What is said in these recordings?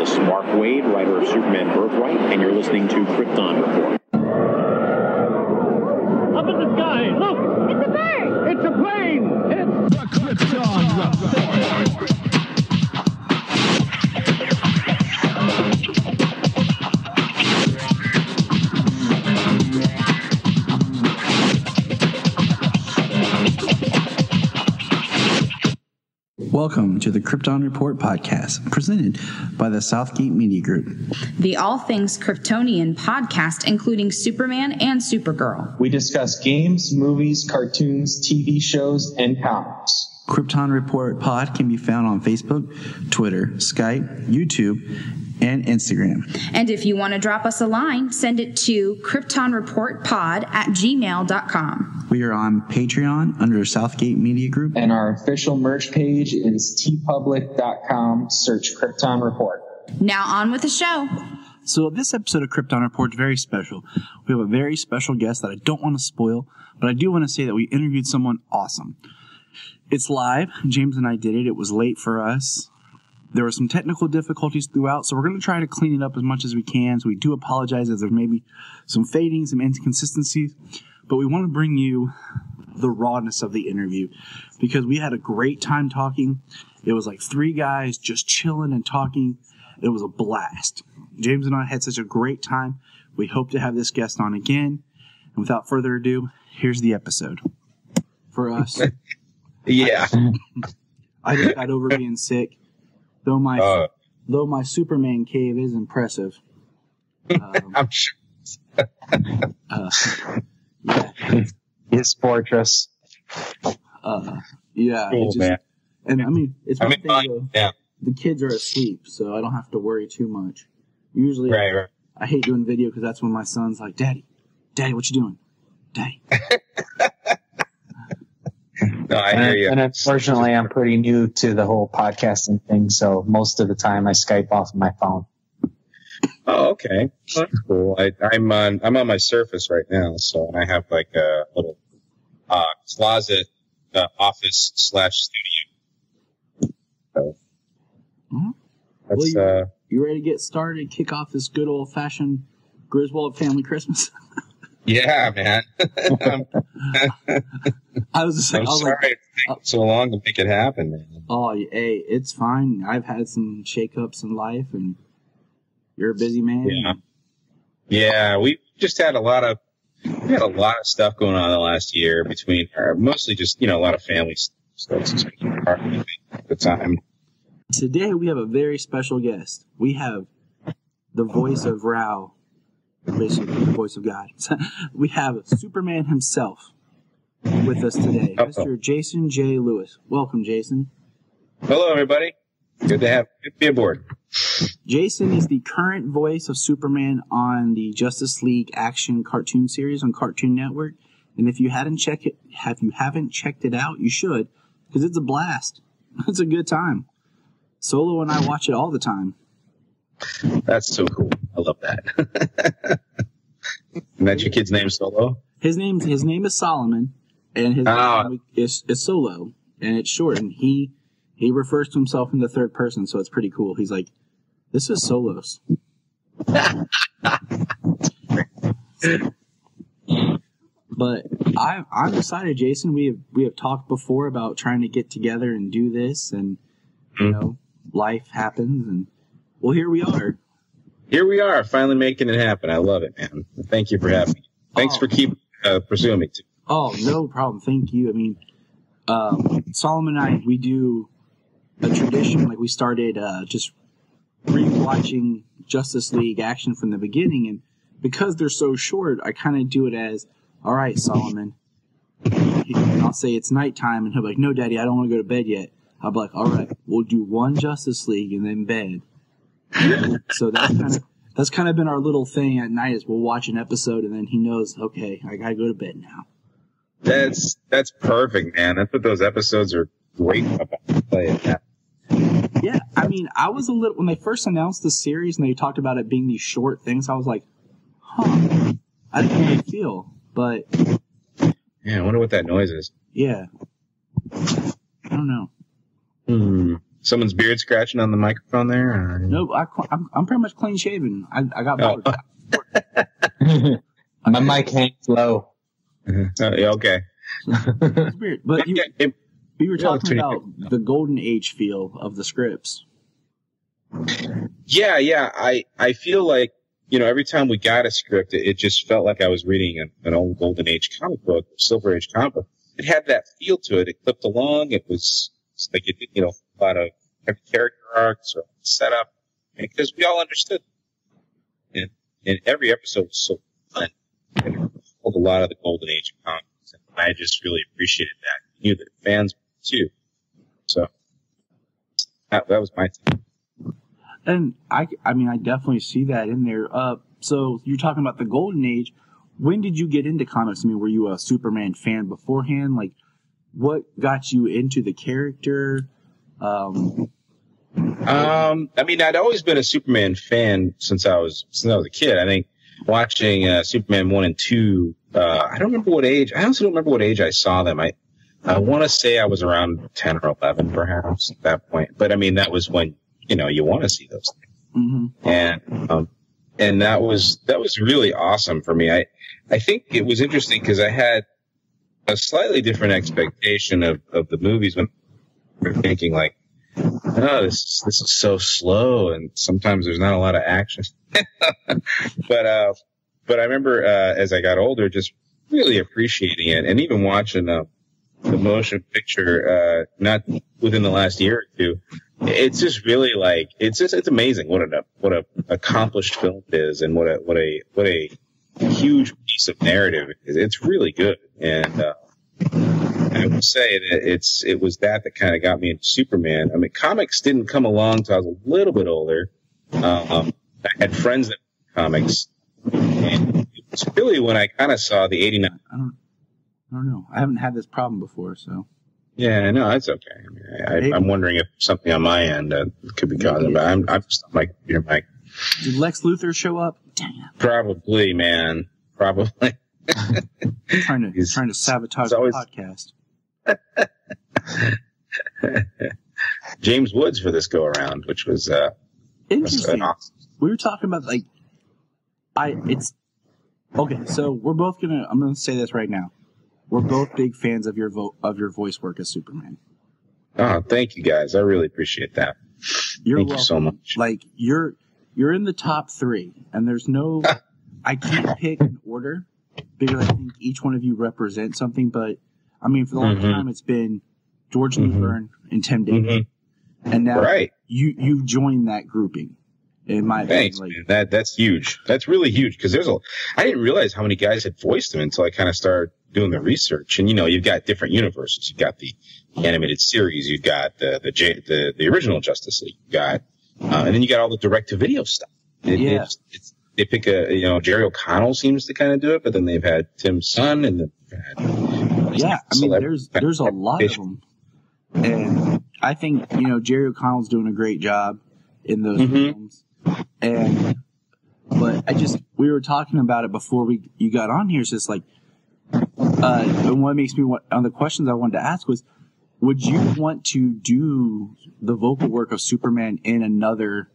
Is Mark Waid, writer of Superman Birthright, and you're listening to Krypton Report. Up in the sky, look! It's a bird! It's a plane! It's The Krypton Report. Welcome to the Krypton Report podcast, presented by the Southgate Media Group. the All Things Kryptonian podcast, including Superman and Supergirl. We discuss games, movies, cartoons, TV shows, and comics. Krypton Report Pod can be found on Facebook, Twitter, Skype, YouTube, and Instagram. And if you want to drop us a line, send it to kryptonreportpod at gmail.com. We are on Patreon under Southgate Media Group. And our official merch page is teepublic.com. Search Krypton Report. Now on with the show. So this episode of Krypton Report is very special. We have a very special guest that I don't want to spoil, but I do want to say that we interviewed someone awesome. It's live. James and I did it. It was late for us. There were some technical difficulties throughout, so we're going to try to clean it up as much as we can. So we do apologize if there's maybe some fading, some inconsistencies, but we want to bring you the rawness of the interview because we had a great time talking. It was like three guys just chilling and talking. It was a blast. James and I had such a great time. We hope to have this guest on again. And without further ado, here's the episode. For us, Yeah. I just got over being sick. Though my Uh, though my Superman cave is impressive. Um, I'm sure. uh, yeah, His fortress. uh, yeah. Cool, just- man. And I mean, it's I one mean, thing fine. though, Yeah. the kids are asleep, so I don't have to worry too much. Usually, Right, right. I hate doing video because that's when my son's like, "Daddy, Daddy, what you doing? Daddy." No, I hear you. And unfortunately, I'm pretty new to the whole podcasting thing, so most of the time I Skype off of my phone. Oh, okay. Well, That's cool. I, I'm on. I'm on my Surface right now, so I have like a little uh, closet uh, office slash studio. So Mhm. that's Well, you- uh, You ready to get started? Kick off this good old fashioned Griswold family Christmas. yeah, man. I'm, was just, I I'm was sorry like, it's taking so long to make it happen, man. "Oh, hey, it's fine. I've had some shakeups in life, and you're a busy man. Yeah. Yeah, we just had a lot of we had a lot of stuff going on the last year between uh, mostly just you know a lot of family stuff just making it hard at the time. Today we have a very special guest. We have the voice of Rao, basically the voice of God. we have Superman himself with us today, Uh-oh. Mr. Jason J. Lewis. Welcome, Jason. Hello, everybody. Good to have good to be aboard. Jason is the current voice of Superman on the Justice League action cartoon series on Cartoon Network. And if you hadn't checked it, have you haven't checked it out, you should, because it's a blast. It's a good time. Solo and I watch it all the time. That's so cool. Love that. and that's your kid's name, Solo. His name his name is Solomon, and his Ah. name is, is Solo, and it's short. And he he refers to himself in the third person, so it's pretty cool. He's like, "This is Solos." but I I'm excited, Jason. We have we have talked before about trying to get together and do this, and you know, life happens, and well, here we are. Here we are, finally making it happen. I love it, man. Thank you for having me. Thanks Oh. for keep uh, pursuing me. Too. Oh, no problem. Thank you. I mean, um, Solomon and I, we do a tradition, like we started uh, just rewatching Justice League action from the beginning. And because they're so short, I kind of do it as, all right, Solomon. And I'll say it's nighttime, and he'll be like, no, Daddy, I don't want to go to bed yet. I'll be like, all right, we'll do one Justice League and then bed. So that's kind of. That's kind of been our little thing at night is we'll watch an episode and then he knows, okay, I gotta go to bed now. That's that's perfect, man. That's what those episodes are great about. Play it. Yeah. Yeah, I mean, I was a little when they first announced the series and they talked about it being these short things. I was like, "Huh." I didn't really feel, but Yeah, I wonder what that noise is. yeah, I don't know. Hmm. Someone's beard scratching on the microphone there? Or? No, I, I'm, I'm pretty much clean shaven. I, I got Oh. My mic hangs low. Uh, yeah, okay. It's weird. But you, Yeah, it- we were talking it's about the golden age feel of the scripts. Yeah, yeah. I I feel like you know every time we got a script, it, it just felt like I was reading an, an old golden age comic book, silver age comic book. It had that feel to it. It clipped along. It was like it you know a lot of heavy character arcs or setup, because we all understood. And and every episode was so fun. And a lot of the golden age of comics, and I just really appreciated that. Knew that fans too. So that, that was my. Thing. And I, I mean, I definitely see that in there. Uh, so you're talking about the golden age. When did you get into comics? I mean, were you a Superman fan beforehand? Like, what got you into the character? Um, Um, I mean, I'd always been a Superman fan since I was since I was a kid. I think watching uh, Superman one and two. Uh, I don't remember what age. I also don't remember what age I saw them. I I want to say I was around ten or eleven, perhaps at that point. But I mean, that was when you know you want to see those things mhm. and um, and that was that was really awesome for me. I I think it was interesting because I had a slightly different expectation of, of the movies when thinking like, oh, this this is so slow and sometimes there's not a lot of action. but uh, but I remember uh, as I got older, just really appreciating it, and even watching uh, the motion picture, uh, not within the last year or two it's just really like it's just it's amazing what a what a accomplished film is and what a what a what a huge piece of narrative. It's really good, and uh, I will say that it's it was that that kind of got me into Superman. I mean, comics didn't come along until I was a little bit older. Um, I had friends that comics, and it's really when I kind of saw the '89 I don't, I don't know. I haven't had this problem before, so Yeah, no, that's okay. I mean, I, I, I'm wondering if something on my end uh, could be causing, but I'm, I'm just on my computer mic. did Lex Luthor show up? It! Probably, man. Probably. Trying to He's- trying to sabotage it's always- the podcast. James Woods for this go around, which was uh, Interesting. an awesome. we were talking about like I it's okay. So we're both gonna. I'm gonna say this right now. We're both big fans of your vo- of your voice work as Superman. Oh, thank you guys. I really appreciate that. You're Thank you so much. Like you're you're in the top three, and there's no. I can't pick an order because I think each one of you represent something. But I mean, for the long Mhm. time, it's been George Mhm. Newbern and Tim Daly, Mhm. and now Right. you you joined that grouping. In my Thanks, opinion, man. That that's huge. That's really huge because there's a. I didn't realize how many guys had voiced him until I kind of started doing the research. And you know, you've got different universes. You've got the animated series. You've got the the the, the original Justice League. You've got, uh, and then you got all the direct to video stuff. It- Yeah. It's, it's, they pick a you know Jerry O'Connell seems to kind of do it, but then they've had Tim's son and then they've had yeah, I mean, there's there's a lot of them, and I think you know Jerry O'Connell's doing a great job in those Mhm. films, and but I just we were talking about it before we you got on here. It's just like, uh, and what makes me want on the questions I wanted to ask was, would you want to do the vocal work of Superman in another,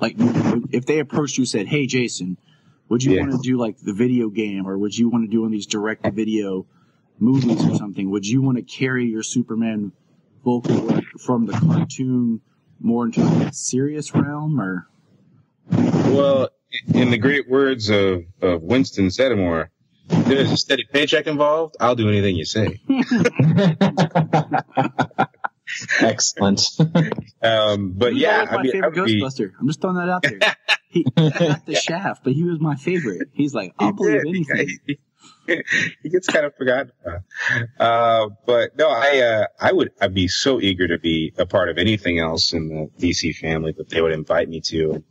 like if they approached you and said, hey Jason, would you Yeah. want to do like the video game or would you want to do one of these direct video movies or something? Would you want to carry your Superman vocal work from the cartoon more into the serious realm or? Well, in the great words of, of Winston Zeddemore, if there's a steady paycheck involved, I'll do anything you say. Excellent. Um, but He was yeah, my I mean, I favorite would be, Ghostbuster. I'm just throwing that out there. He got the shaft, but he was my favorite. He's like, I'll he believe did. anything. He, he gets kind of forgotten. Uh, but no, I, uh, I would, I'd be so eager to be a part of anything else in the DC family that they would invite me to.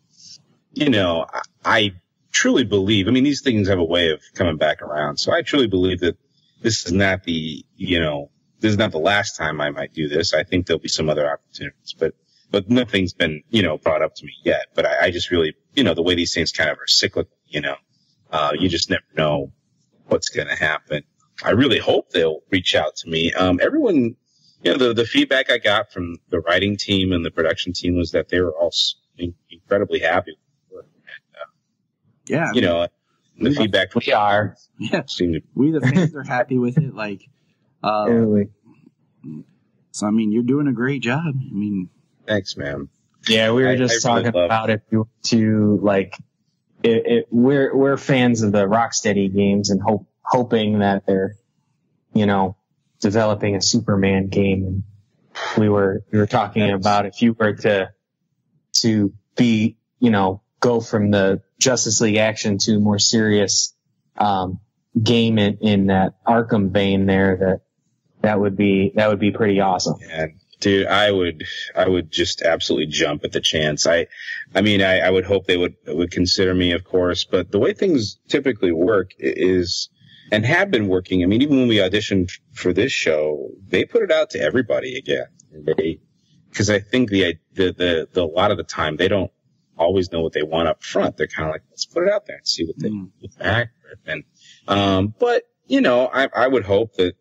You know, I, I truly believe, I mean, these things have a way of coming back around. So I truly believe that this is not the, you know, this is not the last time I might do this. I think there'll be some other opportunities, but, but nothing's been, you know, brought up to me yet. But I, I just really, you know, the way these things kind of are cyclical, you know, uh, you just never know what's going to happen. I really hope they'll reach out to me. Um, everyone, you know, the, the feedback I got from the writing team and the production team was that they were all in- incredibly happy. with. And, uh, Yeah, you know, the We- feedback We are. yeah. seemed to We the fans are happy with it. Like, uh, Really. so I mean, you're doing a great job. I mean, thanks, man. Yeah, we were I- just I talking love- about if you to like, it, it, we're we're fans of the Rocksteady games and hope hoping that they're, you know, developing a Superman game. And we were we were talking about if you were to to be, you know, go from the Justice League action to more serious um, game in, in that Arkham vein there, that that would be that would be pretty awesome. And dude, I would, I would just absolutely jump at the chance. I, I mean, I, I would hope they would, would consider me, of course, but the way things typically work is, and have been working. I mean, even when we auditioned for this show, they put it out to everybody again. They, cause I think the, the, the, the, a lot of the time they don't always know what they want up front. They're kind of like, let's put it out there and see what they, Mm. get back. And, um, but you know, I, I would hope that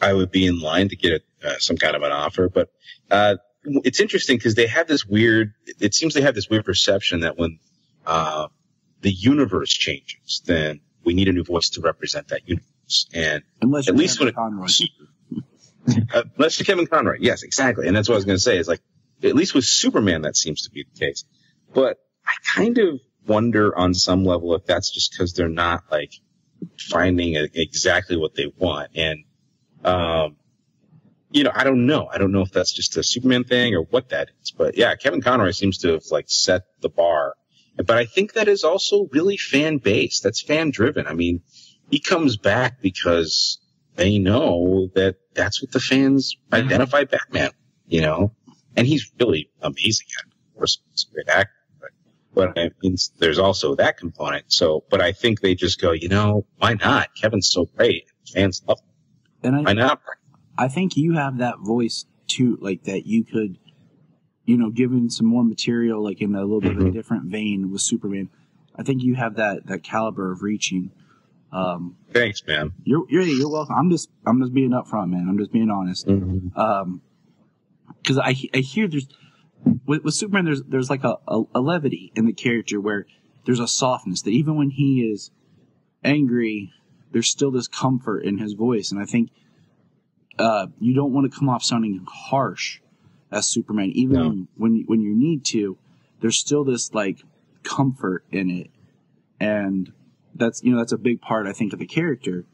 I would be in line to get a, uh, some kind of an offer. But uh, it's interesting because they have this weird. It seems they have this weird perception that when uh, the universe changes, then we need a new voice to represent that universe. And unless At least when Kevin it- Conroy. uh, unless you're Kevin Conroy, yes, exactly. And that's what I was going to say. Is like at least with Superman, that seems to be the case. But I kind of wonder on some level if that's just because they're not like finding a, exactly what they want. And um, you know, I don't know. I don't know if that's just a Superman thing or what that is. But yeah, Kevin Conroy seems to have like set the bar. But I think that is also really fan based. That's fan driven. I mean, he comes back because they know that that's what the fans identify Batman, you know, and he's really amazing at it. Of course, he's a great actor, but, but I mean, there's also that component. So, but I think they just go, you know, why not? Kevin's so great. Fans love him. And Why I, not? I think you have that voice too, like that you could, you know, given some more material, like in a little bit of a Mhm. different vein with Superman. I think you have that that caliber of reaching. Um, Thanks, man. you're you're you're welcome. I'm just I'm just being upfront, man. I'm just being honest. Um, because I I hear there's with, with Superman there's there's like a, a, a levity in the character where there's a softness that even when he is angry, there's still this comfort in his voice, and I think uh, you don't want to come off sounding harsh as Superman, even No. when when you need to. There's still this like comfort in it, and that's you know that's a big part I think of the character.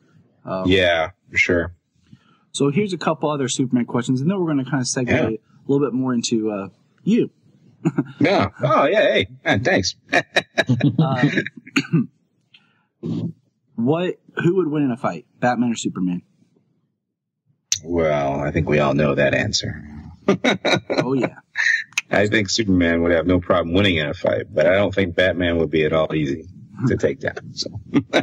Um, Yeah, for sure. so here's a couple other Superman questions, and then we're going to kind of segue Yeah. a little bit more into uh, you. Yeah. Oh, yeah. Hey, man, thanks. Uh, what? Who would win in a fight, Batman or Superman? Well, I think we all know that answer. Oh yeah, I think Superman would have no problem winning in a fight, but I don't think Batman would be at all easy to take down. So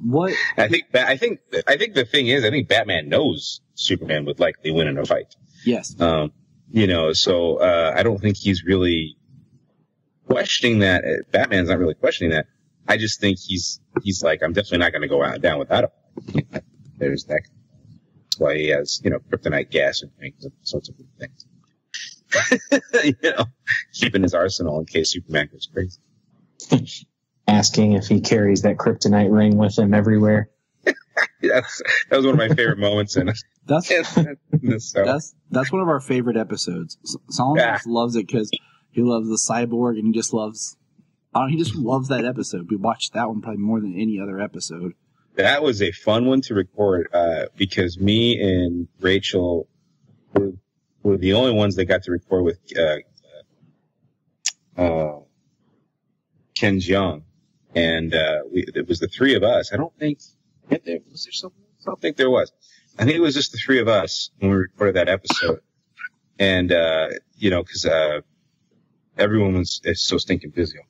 what? I think I think I think the thing is, I think Batman knows Superman would likely win in a fight. Yes, Um, you know, so uh, I don't think he's really questioning that. Uh, Batman's not really questioning that. I just think he's he's like, I'm definitely not going to go out down without him. There's that. That's why he has you know kryptonite gas and things, and sorts of things. you know, keeping his arsenal in case Superman goes crazy. Asking if he carries that kryptonite ring with him everywhere. That's that was one of my favorite moments in, that's in this show. that's that's one of our favorite episodes. Solomon Yeah. loves it because he loves the cyborg and he just loves. Don't, he just loves that episode. We watched that one probably more than any other episode. That was a fun one to record uh, because me and Rachel were, were the only ones that got to record with uh, uh, uh, Ken Jeong, and uh, we, it was the three of us. I don't think was there something. I don't think there was. I think it was just the three of us when we recorded that episode, and uh, you know because uh, everyone was so stinking busy. time.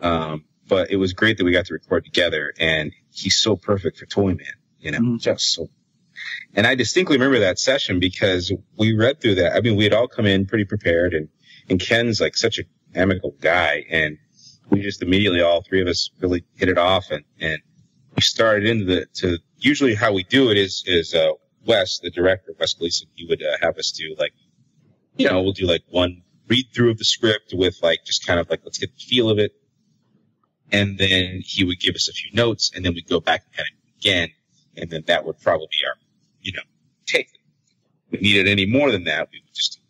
Um, but it was great that we got to record together, and he's so perfect for Toy Man. You know, Mhm. just so. And I distinctly remember that session because we read through that. I mean, we had all come in pretty prepared, and and Ken's like such a amicable guy, and we just immediately all three of us really hit it off, and and we started into the to usually how we do it is is uh, Wes, the director, Wes Gleason, he would uh, have us do like, you know, we'll do like one read through of the script with like just kind of like let's get the feel of it, and then he would give us a few notes, and then we'd go back and kind of again, and then that would probably be our, you know, take. If we needed any more than that, we would just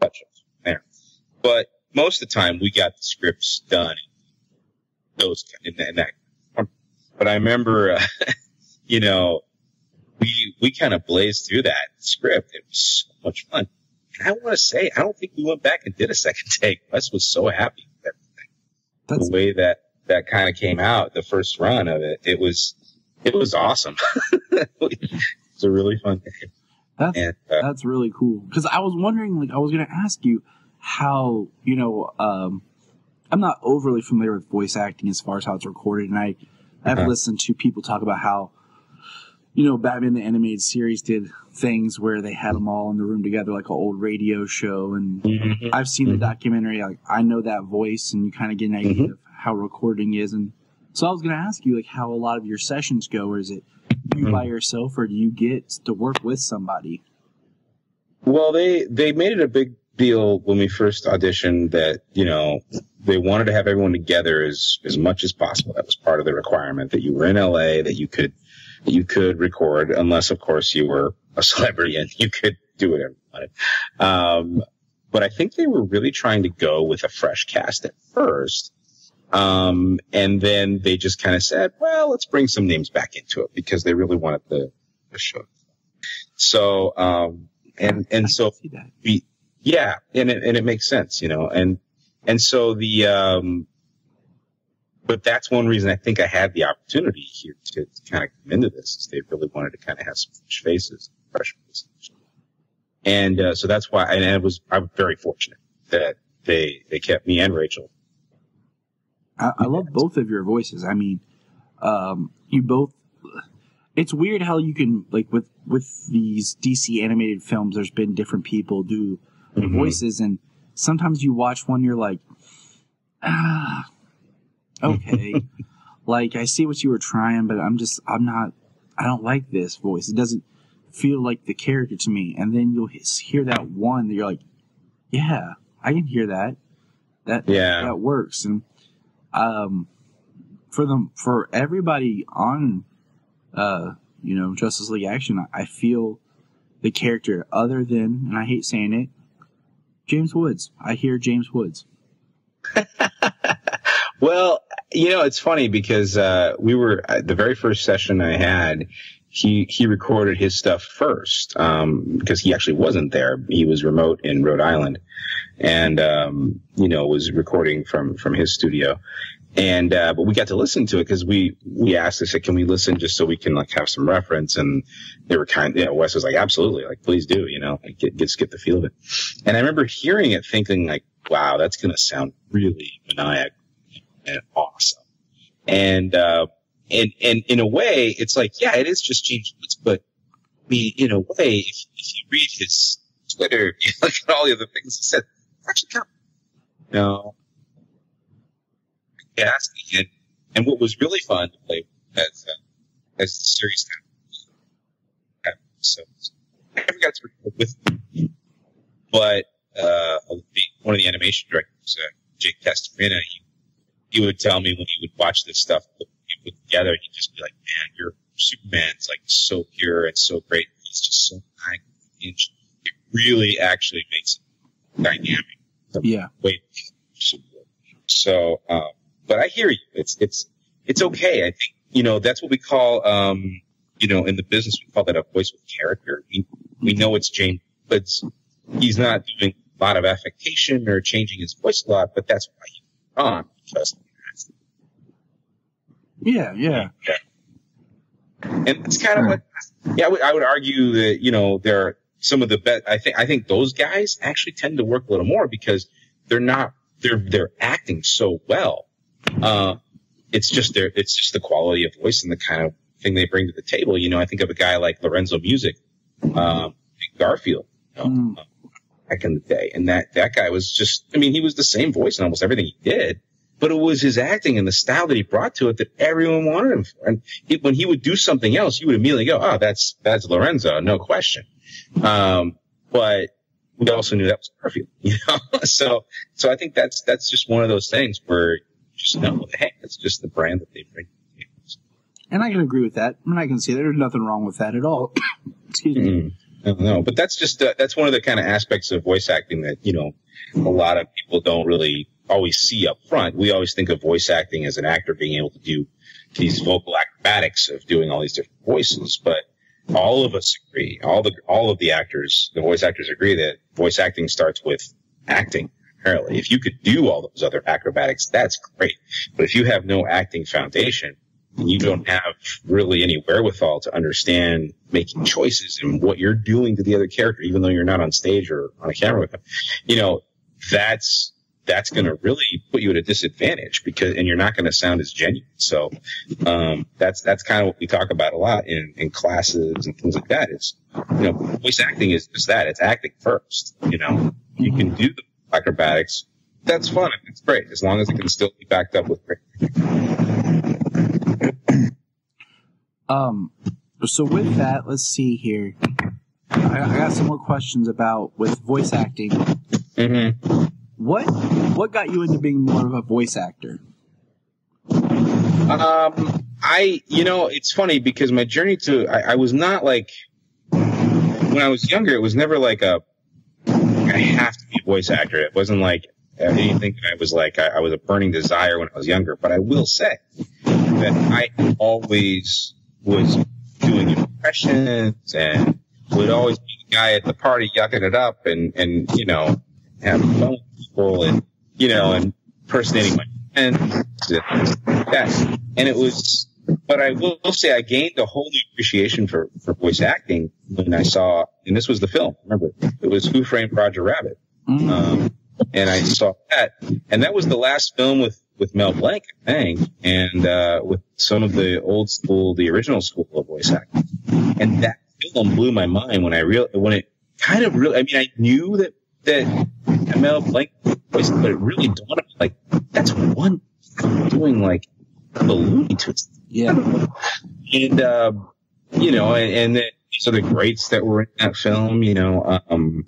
touch ups there. But most of the time, we got the scripts done. Those in that. In that but I remember, uh, you know, we we kind of blazed through that script. It was so much fun. And I want to say, I don't think we went back and did a second take. Wes was so happy with everything. That's the way that that kind of came out, the first run of it, it was it was awesome. it's a really fun game. that's And uh, That's really cool. Because I was wondering, like, I was going to ask you how, you know, um, I'm not overly familiar with voice acting as far as how it's recorded, and I, I've Uh-huh. listened to people talk about how, you know, Batman the Animated Series did things where they had them all in the room together, like an old radio show, and mhm. I've seen Mhm. the documentary. Like, I know that voice, and you kind of get an idea Mm-hmm. of how recording is, and so I was going to ask you, like, how a lot of your sessions go, or is it you by yourself, or do you get to work with somebody? Well, they they made it a big deal when we first auditioned that you know they wanted to have everyone together as as much as possible. That was part of the requirement that you were in LA, that you could that you could record, unless of course you were a celebrity and you could do whatever you wanted. Um, but I think they were really trying to go with a fresh cast at first. Um, and then they just kind of said, well, let's bring some names back into it because they really wanted the, the show. So, um, and, I and so can see that. we, yeah, and it, and it makes sense, you know, and, and so the, um, but that's one reason I think I had the opportunity here to, to kind of come into this is they really wanted to kind of have some fresh faces, fresh faces. And, uh, so that's why, and it was, I'm very fortunate that they, they kept me and Rachel. I, I love both of your voices. I mean, um, you both. It's weird how you can like with with these DC animated films. There's been different people do the Mhm. voices, and sometimes you watch one, you're like, ah, okay, like I see what you were trying, but I'm just I'm not. I don't like this voice. It doesn't feel like the character to me. And then you'll hear that one that you're like, yeah, I can hear that. That Yeah. that works. And um, for them for everybody on, uh, you know, Justice League Action, I, feel the character other than, and I hate saying it, James Woods. I hear James Woods. Well, you know, it's funny because uh, we were uh, the very first session I had. He he recorded his stuff first um, because he actually wasn't there. He was remote in Rhode Island, and um, you know was recording from from his studio. And uh, but we got to listen to it because we we asked. I said, "Can we listen just so we can like have some reference?" And they were kind. You know, Wes was like, "Absolutely, like please do." You know, like, get get get the feel of it. And I remember hearing it, thinking like, "Wow, that's gonna sound really maniac and awesome." And uh, and and in a way, it's like, yeah, it is just James Woods, but I mean, in a way, if, if you read his Twitter, you look at all the other things he said, actually you know, asking. And, and what was really fun to play as, uh, as the series kind of, so I never got to record with him, but, uh, one of the animation directors, uh, Jake Castorena, he, he would tell me when he would watch this stuff put together, he'd just be like, man, your Superman's like so pure and so great. He's just so high. It really actually makes it dynamic. Yeah. Wait. So, um, but I hear you. It's, it's, it's okay. I think, you know, that's what we call, um, you know, in the business, we call that a voice with character. We, we know it's James, but it's, he's not doing a lot of affectation or changing his voice a lot, but that's why he's on because Yeah, yeah. yeah. And it's kind of what, yeah, I would, I would argue that, you know, there are some of the best, I think, I think those guys actually tend to work a little more because they're not, they're, they're acting so well. Uh, it's just their, it's just the quality of voice and the kind of thing they bring to the table. You know, I think of a guy like Lorenzo Music, um, Garfield, you know, Mm. back in the day. And that, that guy was just, I mean, he was the same voice in almost everything he did, but it was his acting and the style that he brought to it that everyone wanted him for. And he, when he would do something else, you would immediately go, "Oh, that's that's Lorenzo, no question." Um, but we also knew that was Garfield, you know. so so I think that's that's just one of those things where you just know, hey, it's just the brand that they bring. to the table. And I can agree with that. I mean, I can see there's nothing wrong with that at all. Excuse me. Mm, I don't know, but that's just uh, that's one of the kind of aspects of voice acting that you know a lot of people don't really always see up front. We always think of voice acting as an actor being able to do these vocal acrobatics of doing all these different voices, but all of us agree, all the all of the actors, the voice actors agree that voice acting starts with acting. Apparently, if you could do all those other acrobatics, that's great. But if you have no acting foundation, you don't have really any wherewithal to understand making choices and what you're doing to the other character, even though you're not on stage or on a camera with them, you know, that's that's going to really put you at a disadvantage because, and you're not going to sound as genuine. So, um, that's, that's kind of what we talk about a lot in, in classes and things like that. It's, you know, voice acting is just that. It's acting first. You know, you can do the acrobatics. That's fun. It's great as long as it can still be backed up with great. Um, so with that, let's see here. I, I got some more questions about with voice acting. Mm-hmm. What what got you into being more of a voice actor? Um, I, you know, it's funny because my journey to, I, I was not like, when I was younger, it was never like a, I have to be a voice actor. It wasn't like anything that I was like, I, I was a burning desire when I was younger. But I will say that I always was doing impressions and would always be the guy at the party yucking it up and, and, you know, having fun people and, you know, and impersonating my friends and that. And it was, but I will say I gained a whole new appreciation for, for voice acting when I saw, and this was the film, remember, it was Who Framed Roger Rabbit. Um, and I saw that, and that was the last film with, with Mel Blanc, I think, and, uh, with some of the old school, the original school of voice acting. And that film blew my mind when I real, when it kind of really, I mean, I knew that, that Mel Blanc voice, but it really dawned on me, like, that's one doing like the Looney Tunes Yeah. and uh, you know, and, and the, these are the greats that were in that film. You know, um,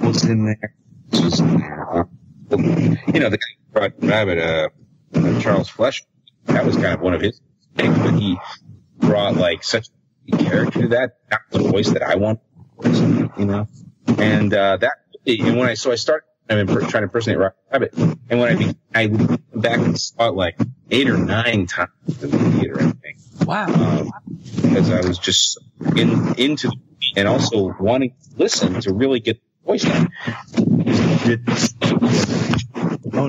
what's in there? Just, uh, you know, the guy who brought Rabbit, uh, uh, Charles Fleischer. That was kind of one of his things, but he brought like such a character to that. That was the voice that I want, you know, and uh, that. And when I so I started. I'm trying to impersonate Roger Rabbit, and when I be, I went back and saw it like eight or nine times in the theater, I think Wow. um, because I was just in into the movie and also wanting to listen to really get the voice down.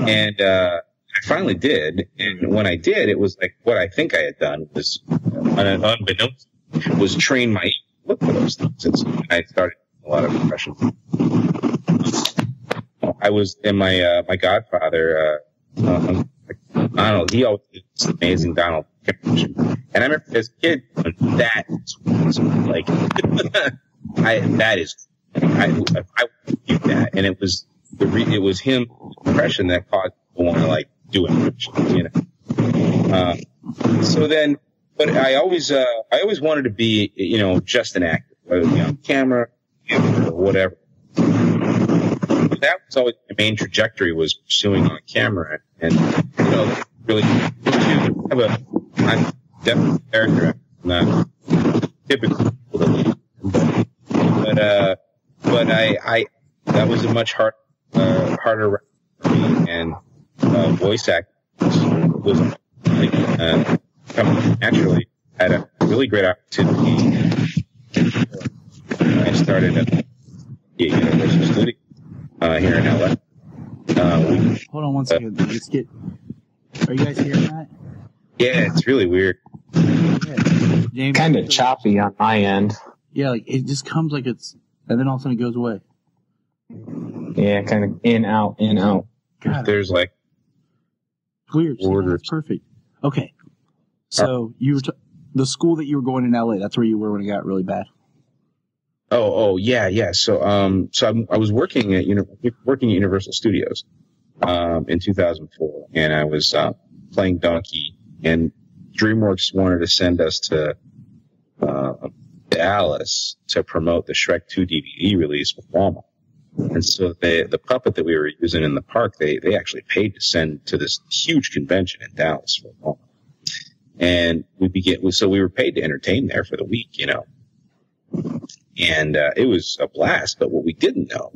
And uh, I finally did, and when I did, it was like what I think I had done was, un- unbeknownst, was train my look for those things. And I started a lot of impressions. I was, and my uh, my godfather, uh, uh, Donald, he always did this amazing Donald impression. And I remember as a kid, that like, I, that is, I, I do that. And it was, the re, it was him impression that caused people want to like do it, you know. Uh, so then, but I always, uh, I always wanted to be, you know, just an actor, whether it be on camera, or whatever. That was always my main trajectory was pursuing on camera and, you know, really to have a, I'm definitely a character. I'm not typical, but, uh, but I, I, that was a much hard, uh, harder for me and, uh, voice acting was, uh, coming naturally. I had a really great opportunity. I started at the Universal Studio, uh, here in LA. Uh, we, Hold on one second. Let's get. Are you guys hearing that? yeah, it's really weird. Yeah. James. Kind of choppy on my end. Yeah, like it just comes like it's, and then all of a sudden it goes away. Yeah, kind of in, out, in, out. God, There's like, it's weird. See, Order. that's perfect. Okay. So you were t- the school that you were going in LA. That's where you were when it got really bad. Oh, oh, yeah, yeah. So, um, so I'm, I was working at working at Universal Studios, um, in 2004, and I was uh, playing Donkey, and DreamWorks wanted to send us to uh, Dallas to promote the Shrek 2 DVD release with Walmart. And so they, the puppet that we were using in the park, they, they actually paid to send to this huge convention in Dallas for Walmart. And we began, so we were paid to entertain there for the week, you know. And, uh, it was a blast, but what we didn't know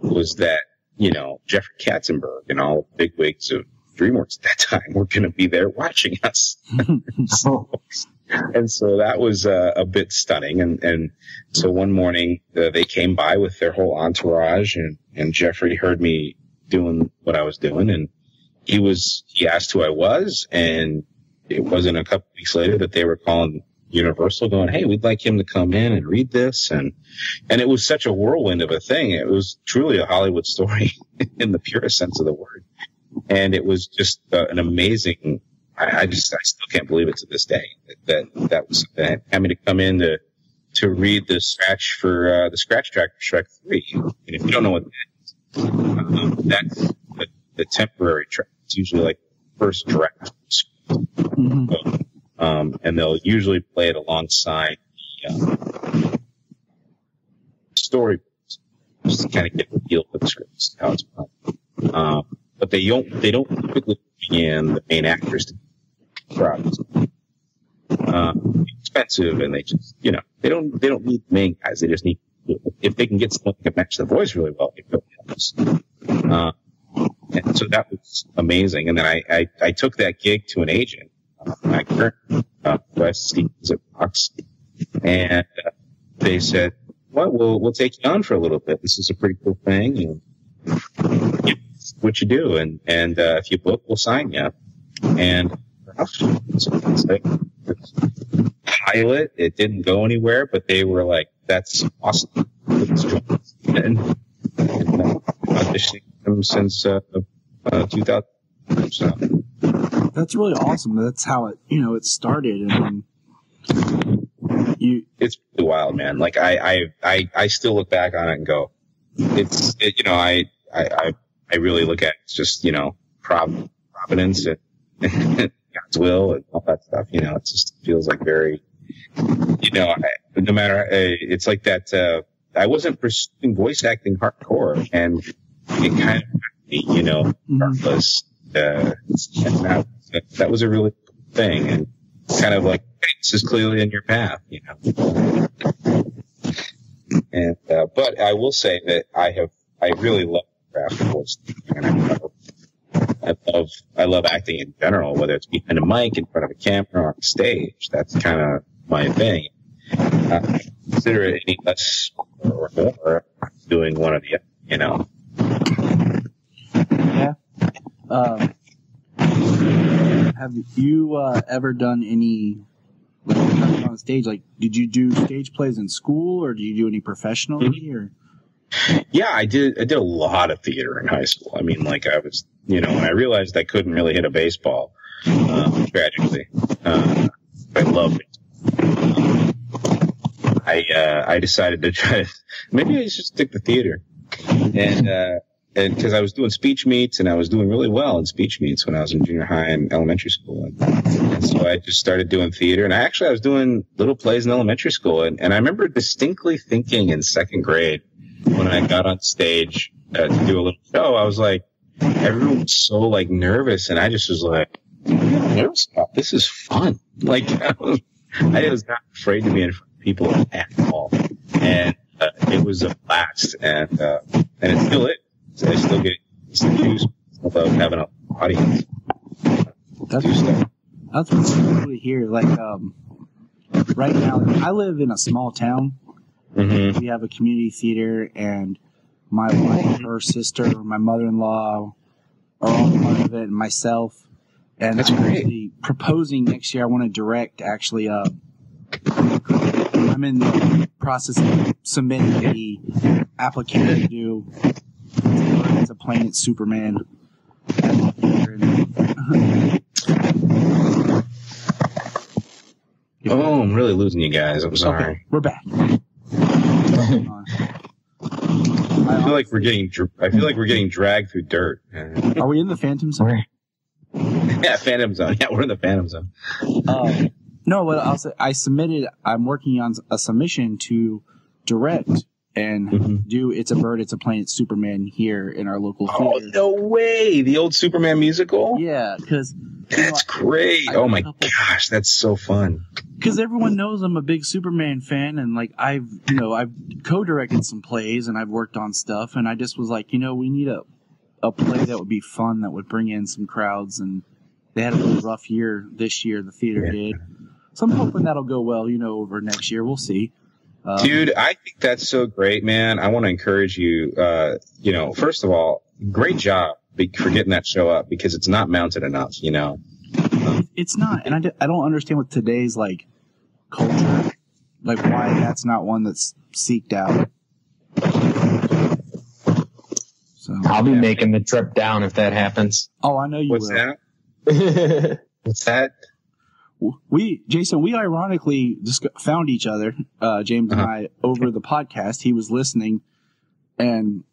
was that, you know, Jeffrey Katzenberg and all the big wigs of DreamWorks at that time were going to be there watching us. so, and so that was uh, a bit stunning. And, and so one morning uh, they came by with their whole entourage and, and Jeffrey heard me doing what I was doing and he was, he asked who I was and it wasn't a couple weeks later that they were calling Universal going, Hey, we'd like him to come in and read this. And, and it was such a whirlwind of a thing. It was truly a Hollywood story in the purest sense of the word. And it was just uh, an amazing I, I just I still can't believe it to this day that that, that was that having to come in to to read the scratch for uh, the scratch track for Shrek Three. And if you don't know what that is, um, that's the, the temporary track. It's usually like first draft. Mhm. So, um, and they'll usually play it alongside the uh, story just to kind of get the feel for the script, how it's played. Um, but they don't they don't typically begin the main actors to crowds. Uh, expensive, and they just you know they don't they don't need the main guys. They just need if they can get someone who can match the voice really well, it really. Uh, and so that was amazing. And then I, I, I took that gig to an agent, uh, my current, uh, West Stevens at Fox, and uh, they said, well, we'll, we'll take you on for a little bit. This is a pretty cool thing. And you- what you do. And, and, uh, if you book, we'll sign you. And like, pilot, it didn't go anywhere, but they were like, that's awesome. And, and uh, auditioning them since, uh, uh, 2000. So, That's really awesome. That's how it, you know, it started. And you, it's wild, man. Like I, I, I, I still look back on it and go, it's, it, you know, I, I, I, really look at it as just, you know, prov- providence and, God's will and all that stuff. You know, it just feels like very, you know, I, no matter, it's like that, uh, I wasn't pursuing voice acting hardcore and it kind of, you know, Mhm. regardless, uh, and that, that was a really cool thing and kind of like, hey, this is clearly in your path, you know. And, uh, but I will say that I have, I really love craft voice and I love, I love, I love acting in general, whether it's behind a mic, in front of a camera, or on stage. That's kind of my thing. Uh, I consider it any less or more doing one of the, you know. yeah. Um, have you uh, ever done any like on stage? Like, did you do stage plays in school, or do you do any professionally? Or Yeah, I did. I did a lot of theater in high school. I mean, like I was, you know, when I realized I couldn't really hit a baseball, uh, tragically, uh, I loved it. I uh, I decided to try. Maybe I should stick to theater, and uh, and because I was doing speech meets and I was doing really well in speech meets when I was in junior high and elementary school, and, and so I just started doing theater. And I actually, I was doing little plays in elementary school, and, and I remember distinctly thinking in second grade when I got on stage uh, to do a little show, I was like, everyone was so like nervous, and I just was like, nervous about this. Is fun. Like I was, I was not afraid to be in front of people at all, and uh, it was a blast, and uh, and it still is. I still get juice about having an audience. that's Do stuff. that's what's cool to hear. Like, um, right now, I live in a small town. Mm-hmm. We have a community theater, and my wife, her sister, my mother-in-law are all part of it, and myself. And That's I'm great. actually proposing next year. I want to direct. Actually, uh, I'm in the process of submitting the application to do as a Planet Superman. Oh, I'm really losing you guys. I'm sorry. Okay, we're back. I feel like we're getting. I feel like we're getting dragged through dirt. Are we in the Phantom Zone? Yeah, Phantom Zone. Yeah, we're in the Phantom Zone. Uh, no, but I'll say I submitted. I'm working on a submission to direct and Mhm. do "It's a Bird, It's a Plane, It's Superman" here in our local Oh theater. no way! The old Superman musical. Yeah, because That's great. I- Oh my I- gosh, that's so fun. because everyone knows I'm a big Superman fan, and like I've you know I've co-directed some plays and I've worked on stuff, and I just was like, you know, we need a a play that would be fun that would bring in some crowds, and they had a really rough year this year. The theater Yeah. did, so I'm hoping that'll go well. You know, over next year, we'll see. Um, Dude, I think that's so great, man. I want to encourage you. Uh, you know, first of all, great job for getting that show up because it's not mounted enough. You know. it's not, and I, d- I don't understand what today's like culture, like why that's not one that's seeked out. So, I'll be making the trip down if that happens. oh, I know you What's will. that? What's that? We Jason, we ironically just found each other, uh, James and Uh-huh. I, over the podcast. He was listening and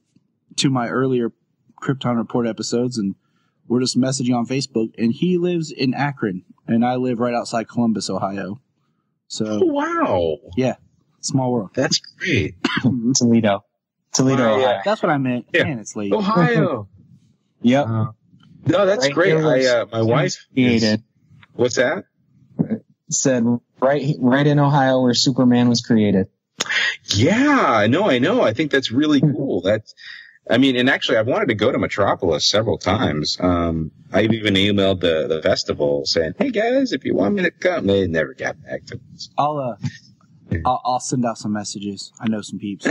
to my earlier Krypton Report episodes, and we're just messaging on Facebook. And he lives in Akron, and I live right outside Columbus, Ohio. Oh, So wow, yeah, small world. that's great. Toledo. Toledo, Oh, yeah. Ohio. That's what I meant. Yeah. Man, it's late. Ohio. Yep. Uh, no, that's Right great. here I was uh, my wife. created. What's that? Said right, right in Ohio where Superman was created. Yeah, no, I know. I think that's really cool. That's, I mean, and actually, I've wanted to go to Metropolis several times. Um, I've even emailed the the festival saying, "Hey guys, if you want me to come," they never got back to us. I'll uh, I'll, I'll send out some messages. I know some peeps.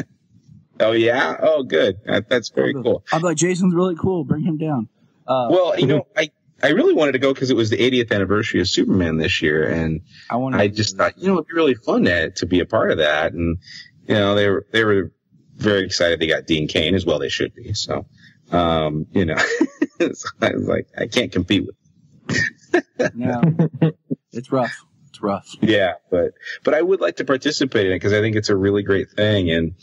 Oh yeah, oh good. That, that's very cool. Be like, Jason's really cool. Bring him down. Uh, Well, you know, I I really wanted to go because it was the 80th anniversary of Superman this year, and I. I just thought, you know, it'd be really fun to, to be a part of that. And, you know, they were, they were very excited they got Dean Cain as well. They should be. So, um, you know, so I was like, I can't compete with, No, it's rough. It's rough. yeah, but, but I would like to participate in it because I think it's a really great thing. And,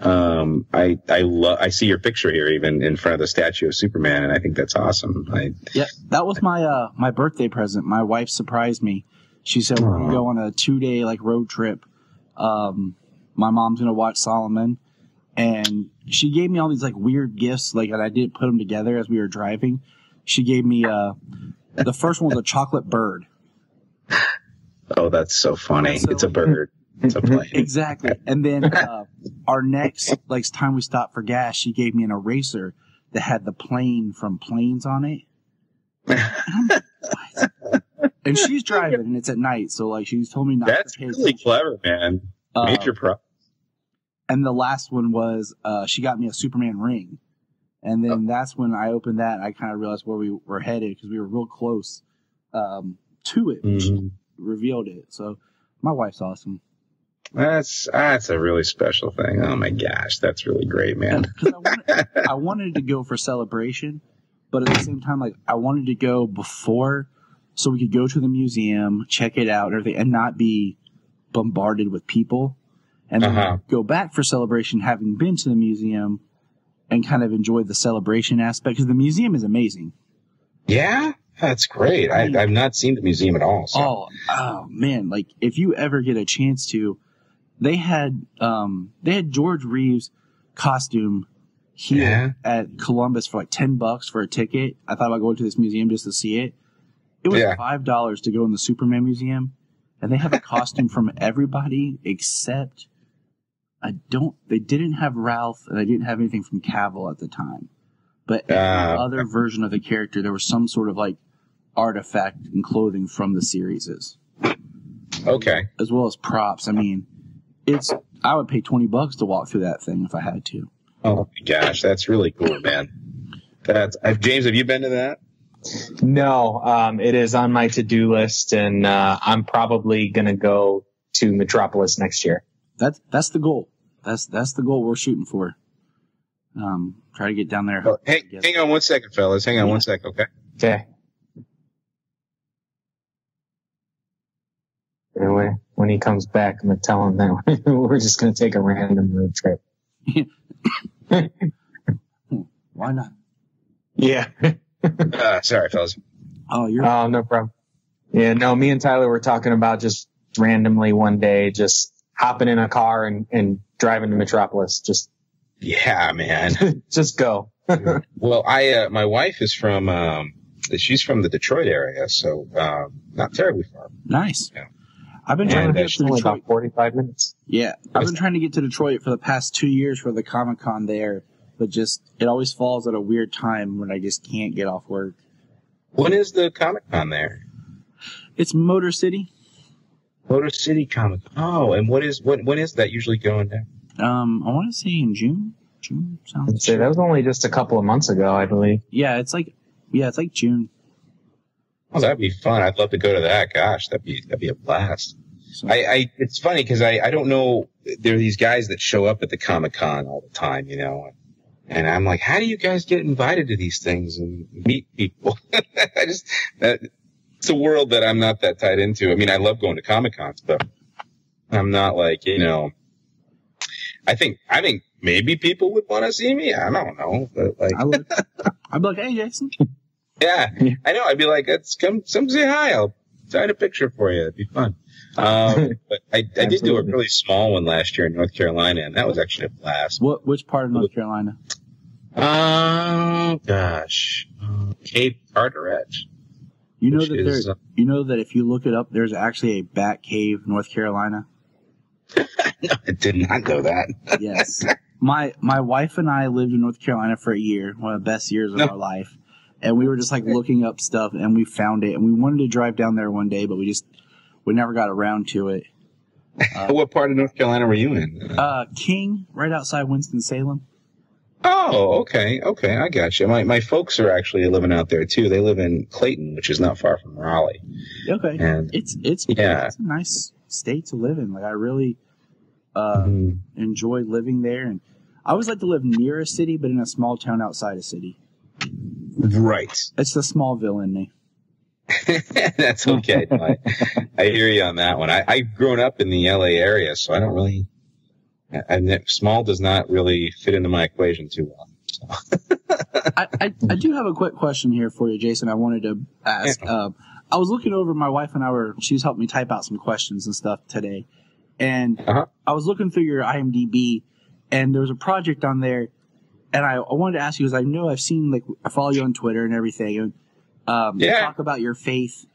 um, I, I love, I see your picture here even in front of the statue of Superman. And I think that's awesome. I, Yeah, that was my uh my birthday present. My wife surprised me. She said we're gonna go on a two day like road trip. Um, my mom's gonna watch Solomon, and she gave me all these like weird gifts. Like, and I didn't put them together as we were driving. She gave me uh the first one was a chocolate bird. Oh, that's so funny. So- it's a bird. It's a plane. Exactly. And then uh, our next like time we stopped for gas, she gave me an eraser that had the plane from planes on it. And she's driving, and it's at night, so like she's told me not That's to pay really attention. clever, man. Uh, Major pro. and the last one was uh, she got me a Superman ring, and then that's when I opened that. And I kind of realized where we were headed because we were real close um, to it. Mhm. Revealed it. So my wife's awesome. That's that's a really special thing. Oh my gosh, that's really great, man. I wanted, I wanted to go for celebration, but at the same time, like I wanted to go before, so we could go to the museum, check it out, and everything, and not be bombarded with people, and then Uh-huh. go back for celebration, having been to the museum, and kind of enjoy the celebration aspect. Because the museum is amazing. Yeah, that's great. I, I've not seen the museum at all. So. Oh, oh man! Like if you ever get a chance to, they had um they had George Reeves costume here Yeah. at Columbus for like ten bucks for a ticket. I thought about going to this museum just to see it. It was Yeah. five dollars to go in the Superman museum, and they have a costume from everybody except I don't. They didn't have Ralph, and they didn't have anything from Cavill at the time. But every Ah, other version of the character, there was some sort of like artifact and clothing from the series is. Okay. as well as props. I mean, it's I would pay twenty bucks to walk through that thing if I had to. Oh my gosh, that's really cool, man. That's uh, James. Have you been to that? No, um, it is on my to-do list, and uh, I'm probably gonna go to Metropolis next year. That's that's the goal. That's that's the goal we're shooting for. Um, try to get down there. Oh, hang, hang on one second, fellas. Hang on Yeah. one second, okay? Okay. Anyway, when he comes back, I'm gonna tell him that we're just gonna take a random road trip. Why not? Yeah. Uh, sorry, fellas. Oh, you're Oh, no problem. Yeah, no, me and Tyler were talking about just randomly one day, just hopping in a car and, and driving to Metropolis. Just, Yeah, man. just go. well, I uh, my wife is from um, she's from the Detroit area, so um, not terribly far. nice. Yeah. I've been trying And to get to Detroit. about 45 minutes. Yeah, I've been trying to get to Detroit for the past two years for the Comic Con there, but just it always falls at a weird time when I just can't get off work. When is the Comic Con there? It's Motor City. Motor City Comic. Oh, and what is when when is that usually going down? Um, I want to say in June. June I'd sounds. say that was only just a couple of months ago, I believe. Yeah, it's like yeah, it's like June. Oh, that'd be fun. I'd love to go to that. Gosh, that'd be that'd be a blast. So, I, I it's funny because I, I don't know there are these guys that show up at the Comic Con all the time, you know, and I'm like, how do you guys get invited to these things and meet people? I just that, it's a world that I'm not that tied into. I mean, I love going to Comic Cons, but I'm not like you know. I think I think maybe people would want to see me. I don't know, but like I would. I'd be like, hey, Jason. yeah, I know. I'd be like, let's come, come say hi. I'll sign a picture for you. It'd be fun. Um, but I, I did do a really small one last year in North Carolina, and that was actually a blast. What which part of North Carolina? Oh gosh, uh, Cape Carteret. You know that is, there. uh, You know that if you look it up, there's actually a Bat Cave, North Carolina. no, I did not know that. Yes. my my wife and I lived in North Carolina for a year, one of the best years of No. our life. And we were just like looking up stuff and we found it and we wanted to drive down there one day, but we just we never got around to it. what part of North Carolina were you in? Uh King, right outside Winston Salem. Oh, okay, okay, I got you. My my folks are actually living out there too. They live in Clayton, which is not far from Raleigh. Okay. And It's it's Yeah. it's a nice state to live in. Like I really uh Mhm. enjoy living there and I always like to live near a city but in a small town outside a city. Right. It's the Smallville in me. That's okay. I, I hear you on that one. I, I've grown up in the LA area, so I don't really, and small does not really fit into my equation too well. I, I, I do have a quick question here for you, Jason. I wanted to ask. Um, I was looking over. My wife and I were. She's helped me type out some questions and stuff today, and Uh-huh. I was looking through your IMDb, and there was a project on there, and I, I wanted to ask you because I know I've seen like I follow you on Twitter and everything, and um, you Yeah. talk about your faith,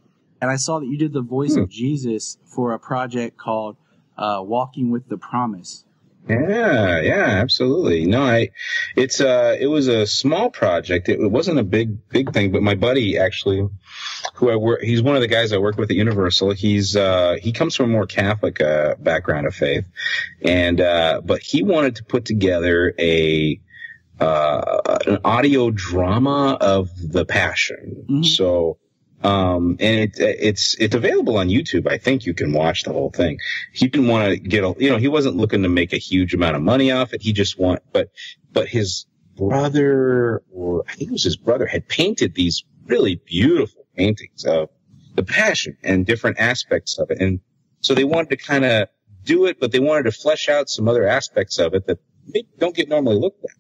and I saw that you did the voice Hmm. of Jesus for a project called uh, "Walking with the Promise." Yeah, yeah, absolutely. No, I, it's uh, it was a small project. It, it wasn't a big, big thing, but my buddy actually, who I work, he's one of the guys I work with at Universal. He's uh, he comes from a more Catholic uh, background of faith, and uh, but he wanted to put together a uh, an audio drama of the Passion. Mhm. So. Um, and it, it's, it's available on YouTube. I think you can watch the whole thing. He didn't want to get, a, you know, he wasn't looking to make a huge amount of money off it. He just want, but, but his brother, or I think it was his brother, had painted these really beautiful paintings of the passion and different aspects of it. And so they wanted to kind of do it, but they wanted to flesh out some other aspects of it that maybe don't get normally looked at.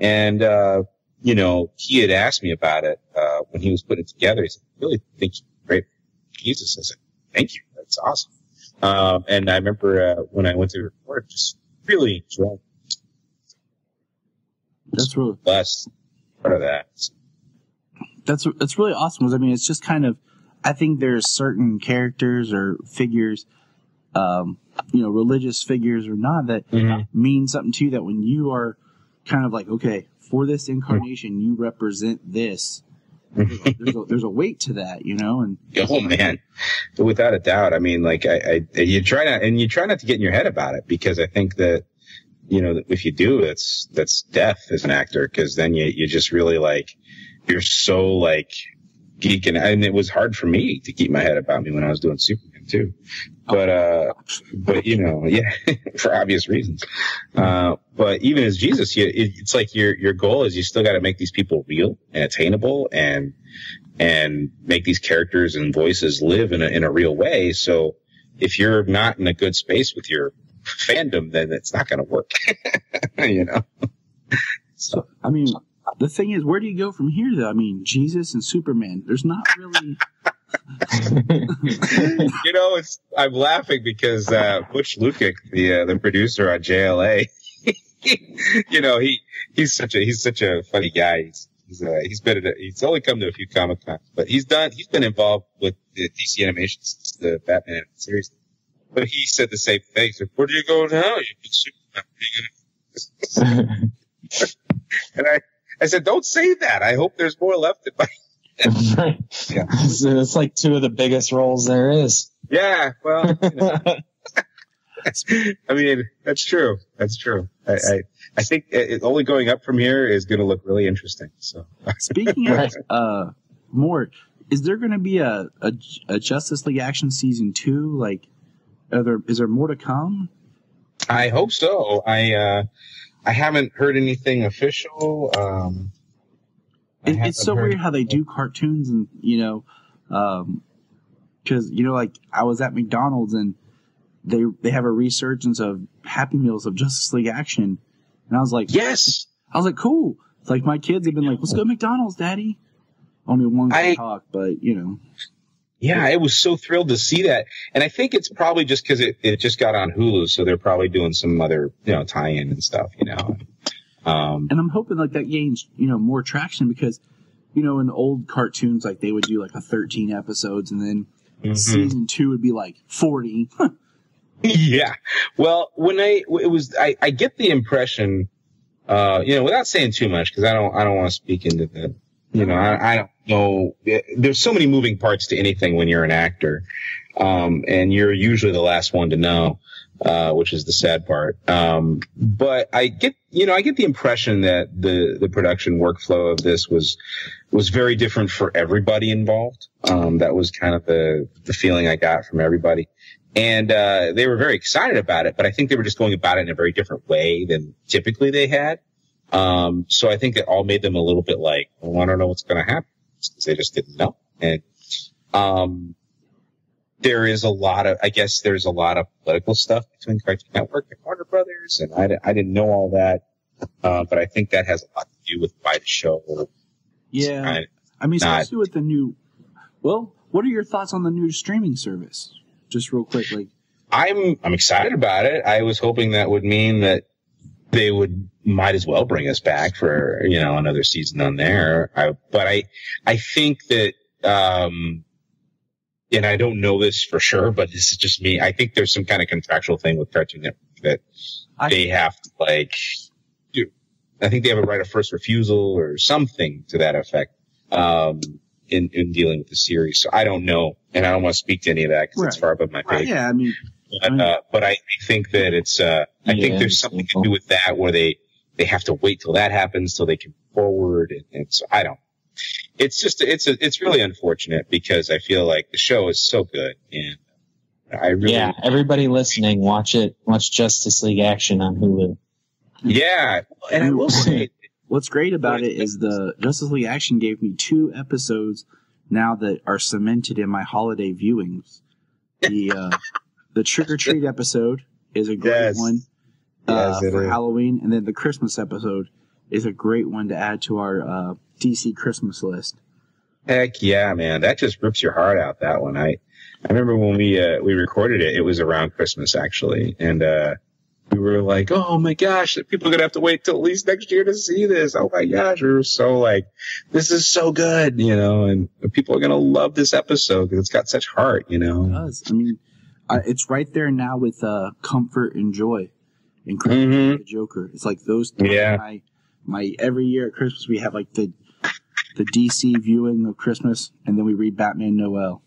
And, uh, you know, he had asked me about it, uh, when he was putting it together. He said, I really think you're great. Jesus I said, thank you. That's awesome. Um, and I remember, uh, when I went to record, just really enjoying That's really blessed part of that. that's that's really awesome. Because I mean, it's just kind of, I think there's certain characters or figures, um, you know, religious figures or not that mean something to you. That when you are kind of like, okay, for this incarnation, you represent this. There's a, there's a weight to that, you know, and Oh man, without a doubt. I mean, like I, I, you try not, and you try not to get in your head about it because I think that, you know, if you do, that's, that's death as an actor because then you, you just really like, you're so like geeking. And it was hard for me to keep my head about me when I was doing Superman too. But, uh, but you know, yeah, for obvious reasons. Uh, but even as Jesus, you, it, it's like your, your goal is you still got to make these people real and attainable and, and make these characters and voices live in a, in a real way. So if you're not in a good space with your fandom, then it's not going to work, you know? So, I mean, the thing is, where do you go from here, though? I mean, Jesus and Superman. There's not really. you know, it's I'm laughing because uh, Butch Lukic, the uh, the producer on JLA, you know, he he's such a he's such a funny guy. He's he's, uh, he's been at a, he's only come to a few comic cons, but he's done he's been involved with the DC animation since the Batman series. But he said the same thing. So where do you go now? You can Superman. What are you gonna- and I I said, don't say that. I hope there's more left in my right. Yeah. So it's like two of the biggest roles there is. Yeah, well, you know, I mean, that's true. That's true. I, I, I think it, it- only going up from here is going to look really interesting. So, Speaking of Right. uh, more, is there going to be a, a a Justice League Action season two? Like, are there is there more to come? I hope so. I, uh, I haven't heard anything official. Um, I It, it's so weird how they do cartoons and you know, um, because you know, like I was at McDonald's and they they have a resurgence of Happy Meals of Justice League Action, and I was like, Yes. I was like, cool. It's like my kids have been like, let's go to McDonald's, Daddy. Only one can I- talk, but you know, Yeah, I was so thrilled to see that. And I think it's probably just because it, it just got on Hulu. So they're probably doing some other, you know, tie in and stuff, you know. Um, and I'm hoping like that gains you know more traction because you know in old cartoons like they would do like a 13 episodes and then mhm. season two would be like 40. yeah. Well, when I it was, I, I get the impression, uh, you know, without saying too much, because I don't, I don't want to speak into the, you know, I, I don't know. There's so many moving parts to anything when you're an actor, um, and you're usually the last one to know, uh, which is the sad part. Um, but I get, you know, I get the impression that the the production workflow of this was was very different for everybody involved. Um, that was kind of the the feeling I got from everybody and uh, they were very excited about it. But I think they were just going about it in a very different way than typically they had. Um, so I think it all made them a little bit like, well, I don't know what's going to happen because they just didn't know. And um, there is a lot of, I guess, there's a lot of political stuff between Cartoon Network and Warner Brothers, and I, I didn't know all that. Uh, but I think that has a lot to do with why the show. Yeah. kind I mean, not- especially with the new. Well, what are your thoughts on the new streaming service? Just real quick, like I'm I'm excited about it. I was hoping that would mean that they would might as well bring us back for you know another season on there. I, but I I think that um and I don't know this for sure, but this is just me. I think there's some kind of contractual thing with Cartoon Network that I- they have to like do. I think they have a right of first refusal or something to that effect. Um, in, in dealing with the series. So I don't know. And I don't want to speak to any of that because it's far above my pay. yeah, I mean, But, uh, but I think that it's, uh, I think there's something to do with that where they, they have to wait till that happens till they can forward. And, and so I don't, it's just, it's, a, it's really unfortunate because I feel like the show is so good and I really, Yeah, everybody listening, watch it. Watch Justice League Action on Hulu. yeah. And I will say, what's great about it is the Justice League Action gave me two episodes now that are cemented in my holiday viewings. The uh, the trick or treat episode is a great Yes. one uh, Yes, for is. Halloween, and then the Christmas episode is a great one to add to our uh, DC Christmas list. Heck yeah, man. That just rips your heart out, that one. I, I remember when we, uh, we recorded it, it was around Christmas actually. And, uh, we were like, oh my gosh, people are going to have to wait till at least next year to see this. Oh my gosh. We were so like, this is so good, you know, and people are going to love this episode because it's got such heart, you It know. does. I mean, uh, it's right there now with uh, comfort and joy and Christmas hmm Joker. It's like those. three. Yeah. My, my every year at Christmas we have like the the DC viewing of Christmas, and then we read Batman Noel.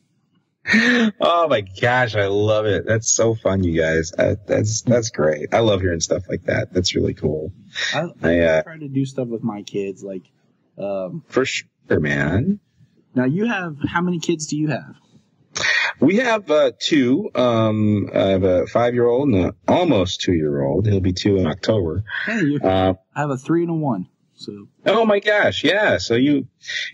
Oh my gosh. I love it. That's so fun, you guys. Uh, that's, that's great. I love hearing stuff like that. That's really cool. I, I, uh, try to do stuff with my kids. Like, um, for sure, man. now you have how many kids do you have? We have uh, two. Um, I have a five-year-old and an almost two-year-old. He'll be two in October. Hey, Uh, I have a three and a one. So oh my gosh, yeah. So you,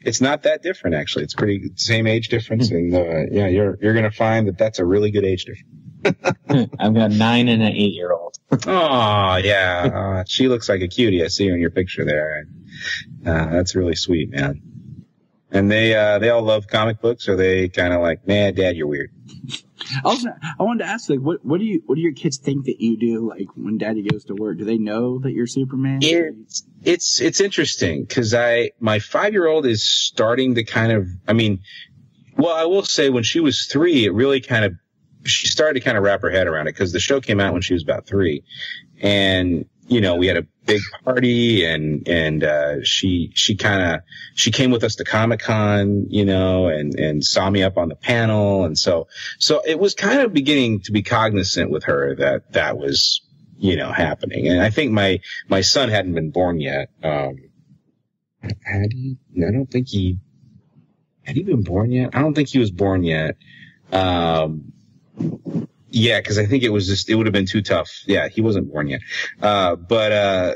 it's not that different actually. It's pretty same age difference, and uh, yeah, you're you're gonna find that that's a really good age difference. I've got nine and an eight year old. Oh yeah, uh, she looks like a cutie. I see her in your picture there. Uh, that's really sweet, man. And they uh, they all love comic books, or they kind of like, man, Dad, you're weird. I was I wanted to ask like what what do you what do your kids think that you do like when daddy goes to work? Do they know that you're Superman? It's it's it's interesting because I my five year old is starting to kind of I mean, well, I will say when she was three, it really kind of she started to kind of wrap her head around it because the show came out when she was about three, and you know we had a big party and and uh, she she kind of she came with us to Comic Con, you know, and and saw me up on the panel, and so so it was kind of beginning to be cognizant with her that that was you know happening, and I think my my son hadn't been born yet. Um, had he? I don't think he had he been born yet. I don't think he was born yet. Um, yeah, because I think it was just it would have been too tough. Yeah, he wasn't born yet. Uh, but uh,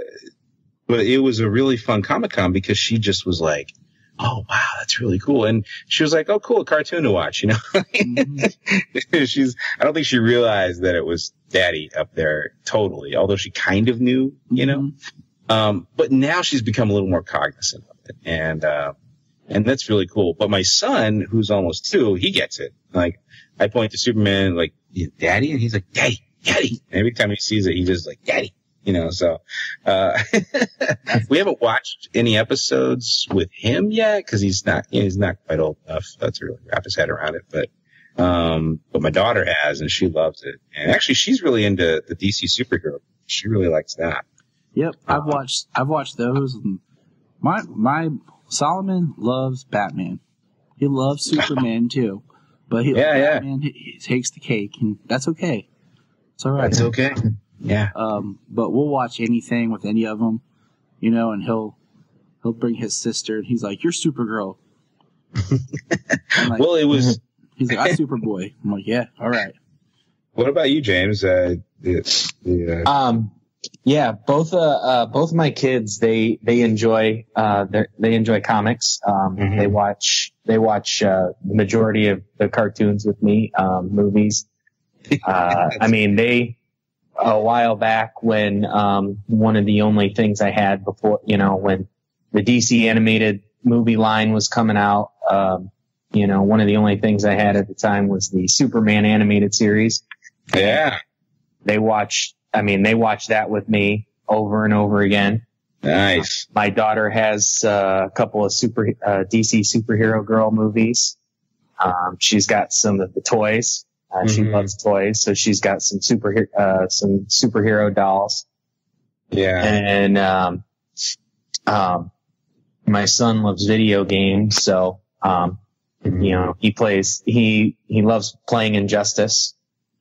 but it was a really fun Comic Con because she just was like, "Oh wow, that's really cool," and she was like, "Oh cool, a cartoon to watch," you know. She's I don't think she realized that it was Daddy up there totally, although she kind of knew, you know. Um, but now she's become a little more cognizant of it, and uh, and that's really cool. But my son, who's almost two, he gets it. Like I point to Superman, like Daddy, and he's like Daddy, Daddy. And every time he sees it, he just like Daddy. You know, so uh, we haven't watched any episodes with him yet because he's not you know, he's not quite old enough to really wrap his head around it. But um, but my daughter has, and she loves it. And actually, she's really into the DC superhero. She really likes that. Yep, I've watched I've watched those. And my my Solomon loves Batman. He loves Superman too, but he Yeah, yeah. Batman he, he takes the cake, and that's okay. It's all right. That's okay. Yeah. Um, but we'll watch anything with any of them, you know. And he'll he'll bring his sister, and he's like, "You're Supergirl." I'm like, Well, it was. he's like, "I'm Superboy." I'm like, "Yeah, all right." What about you, James? Uh, the, the, uh, Um, yeah, both uh, uh both my kids they they enjoy uh they enjoy comics. Um, Mhm. they watch they watch uh, the majority of the cartoons with me, um, movies. Uh, I mean they a while back when um one of the only things I had before you know when the DC animated movie line was coming out. Um, you know, one of the only things I had at the time was the Superman animated series yeah. they watch i mean they watch that with me over and over again Nice. my daughter has uh, a couple of super uh, dc superhero girl movies um, she's got some of the toys uh, she Mhm. loves toys so she's got some super uh, some superhero dolls Yeah. and um, um, my son loves video games so um, you know he plays he he loves playing injustice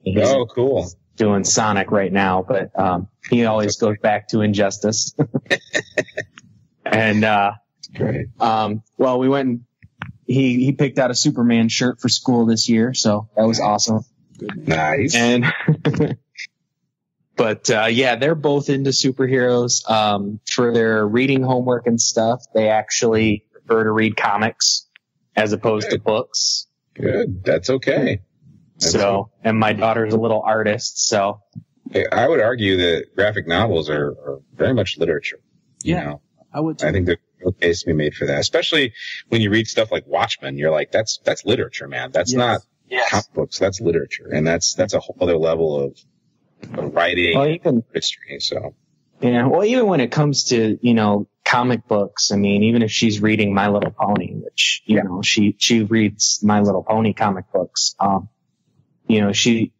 He's- Oh, cool. Doing Sonic right now, but um, he always goes back to Injustice. and uh, Great. um, well, we went. And he he picked out a Superman shirt for school this year, so that was awesome. Nice. And but uh, yeah, they're both into superheroes. Um, for their reading homework and stuff, they actually prefer to read comics as opposed to books. Good. That's okay. That's So, and my daughter's a little artist, so Hey, I would argue that graphic novels are, are very much literature. You Yeah. know, I would. I think there's a case to be made for that, especially when you read stuff like Watchmen. You're like, that's that's literature, man. That's Yes. not yes. comic books. That's literature, and that's that's a whole other level of, of writing Well, even history. So Yeah, well, even when it comes to you know comic books, I mean, even if she's reading My Little Pony, which you know she she reads My Little Pony comic books, um, you know she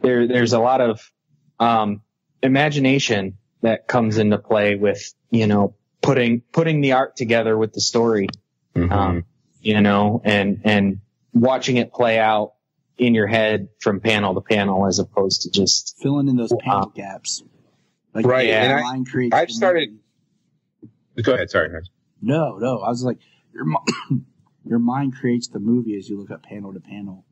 there there's a lot of um, imagination that comes into play with you know putting putting the art together with the story, mhm. um, you know, and and watching it play out in your head from panel to panel as opposed to just filling in those Wow. panel gaps. Like, Right, yeah, and I- line creates I've started- movie. go ahead. Sorry. No, no. I was like, your your mind creates the movie as you look at panel to panel.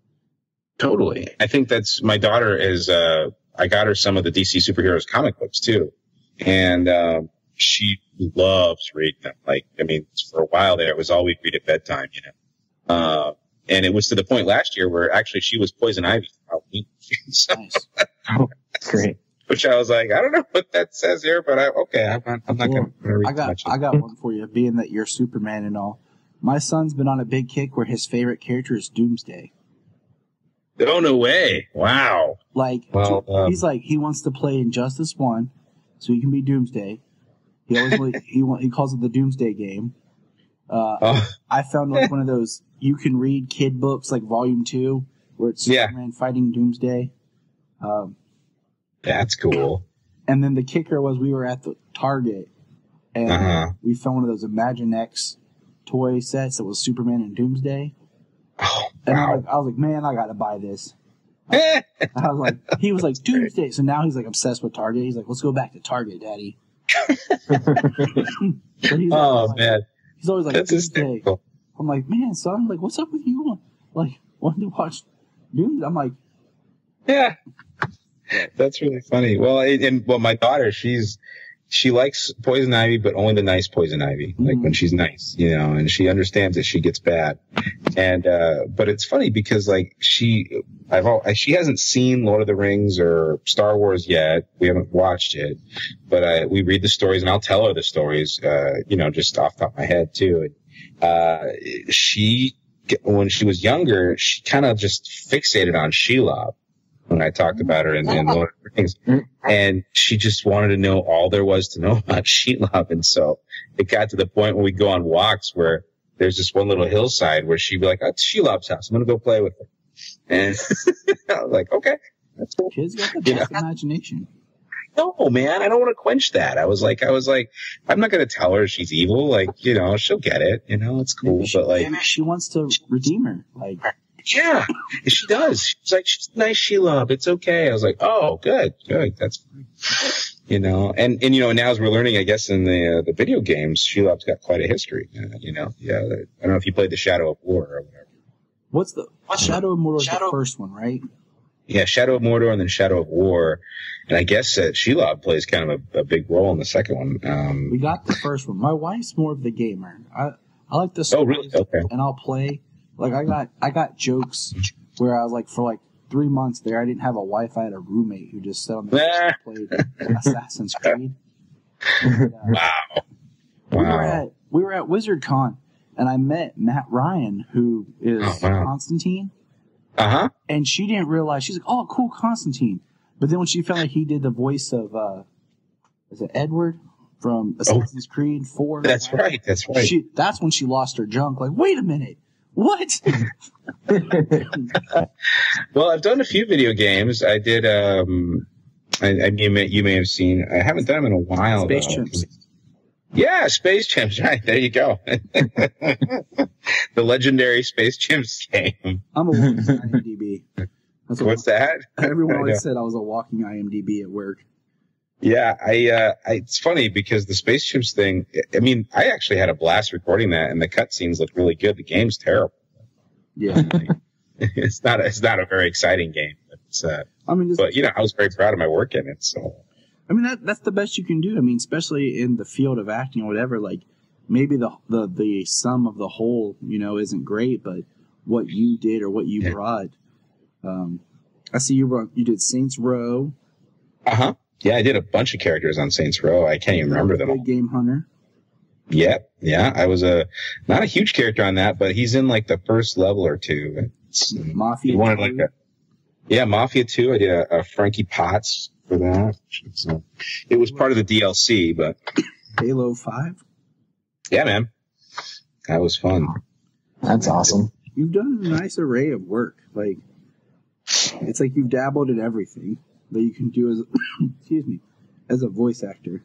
Totally. I think that's my daughter is, uh, I got her some of the DC superheroes comic books too. And, um, she loves reading them. Like, I mean, for a while there, it was all we'd read at bedtime, you know. Uh, and it was to the point last year where actually she was Poison Ivy. So- Nice. Great. which I was like, I don't know what that says here, but I, okay, I'm not, I'm not going to read I got much. I got one for you. Being that you're Superman and all, my son's been on a big kick where his favorite character is Doomsday. Oh no way! Wow. Like Well, um, he's like he wants to play Injustice One, so he can be Doomsday. He always wa- he wa- he calls it the Doomsday game. Uh, Oh, I found like one of those you can read kid books like Volume Two, where it's Yeah. Superman fighting Doomsday. Um, that's cool. and then the kicker was we were at the Target, and Uh-huh. we found one of those Imaginext toy sets that was Superman and Doomsday. Oh, And I, was like, I was like, man, I gotta buy this. I was like, he was like Doomsday, so now he's like obsessed with Target. He's like, let's go back to Target, Daddy. Oh like- man, he's always like that's hysterical. I'm like, man, son, like, what's up with you? Like, wanting to watch Doomsday? I'm like, Yeah, that's really funny. Well, it, and well, my daughter, she's she likes poison ivy, but only the nice poison ivy, like Mhm. when she's nice, you know, and she understands that she gets bad. And uh but it's funny because like she, I've all, she hasn't seen Lord of the Rings or Star Wars yet. We haven't watched it, but I we read the stories, and I'll tell her the stories, uh, you know, just off top of my head too. And uh, she when she was younger, she kind of just fixated on Shelob when I talked about her in, in Lord of the Rings. And she just wanted to know all there was to know about Shelob. And so it got to the point where we go on walks where there's this one little hillside where she'd be like, oh, it's Shelob's house. I'm going to go play with her. And I was like, okay. That's cool. kids got the Yeah. best imagination. No, man, I don't want to quench that. I was like, I was like, I'm not going to tell her she's evil. Like, you know, she'll get it. You know, it's cool. Maybe she, But like, maybe she wants to redeem her. Like, Yeah, she does. She's like, she's nice, Sheila. It's okay. I was like, oh, good, good. That's fine. You know, and, and, you know, now as we're learning, I guess, in the, uh, the video games, Shelob's got quite a history. Uh, you know, yeah. I don't know if you played the Shadow of War or whatever. what's the Shadow of Mordor? Shadow- the first one, right? Yeah, Shadow of Mordor and then Shadow of War. And I guess that Shelob plays kind of a, a big role in the second one. Um, We got the first one. My wife's more of the gamer. I I like the Oh, really? Okay. and I'll play. Like I got I got jokes where I was like for like three months there I didn't have a wife. I had a roommate who just sat on the couch and played Assassin's Creed. And, uh, wow. We were at we were at Wizard Con, and I met Matt Ryan, who is Oh, wow. Constantine, Uh huh. and she didn't realize she's like, "Oh, cool, Constantine." But then when she found out he did the voice of, uh, is it Edward from Assassin's Creed Four? Oh. That's right. That's right. She that's when she lost her junk. Like, wait a minute, what? Well, I've done a few video games. I did. Um, I, I you may you may have seen. I haven't done them in a while. Space though. Chimps. Yeah, Space Chimps. Right there, you go. the legendary Space Chimps game. I'm a walking IMDb. That's what What's that? everyone always said. I was a walking IMDb at work. Yeah, I, uh, I. It's funny because the Space Chimps thing. I mean, I actually had a blast recording that, and the cutscenes look really good. The game's terrible. Yeah, it's not. A, it's not a very exciting game. But, it's, uh, I mean, just, but you know, I was very proud of my work in it. So I mean that that's the best you can do. I mean, especially in the field of acting or whatever. Like maybe the the the sum of the whole, you know, isn't great, but what you did or what you Yeah. brought. Um, I see you wrote you did Saints Row, Uh huh. Yeah, I did a bunch of characters on Saints Row. I can't even remember them all. Big Game Hunter. Yep. Yeah. I was a, not a huge character on that, but he's in like the first level or two. It's, Mafia. he wanted 2. like a, yeah, Mafia 2. I did a, a Frankie Potts for that. So it was part of the DLC, but Halo Five. yeah, man, that was fun. That's awesome. You've done a nice array of work. Like it's like you've dabbled in everything that you can do as excuse me as a voice actor.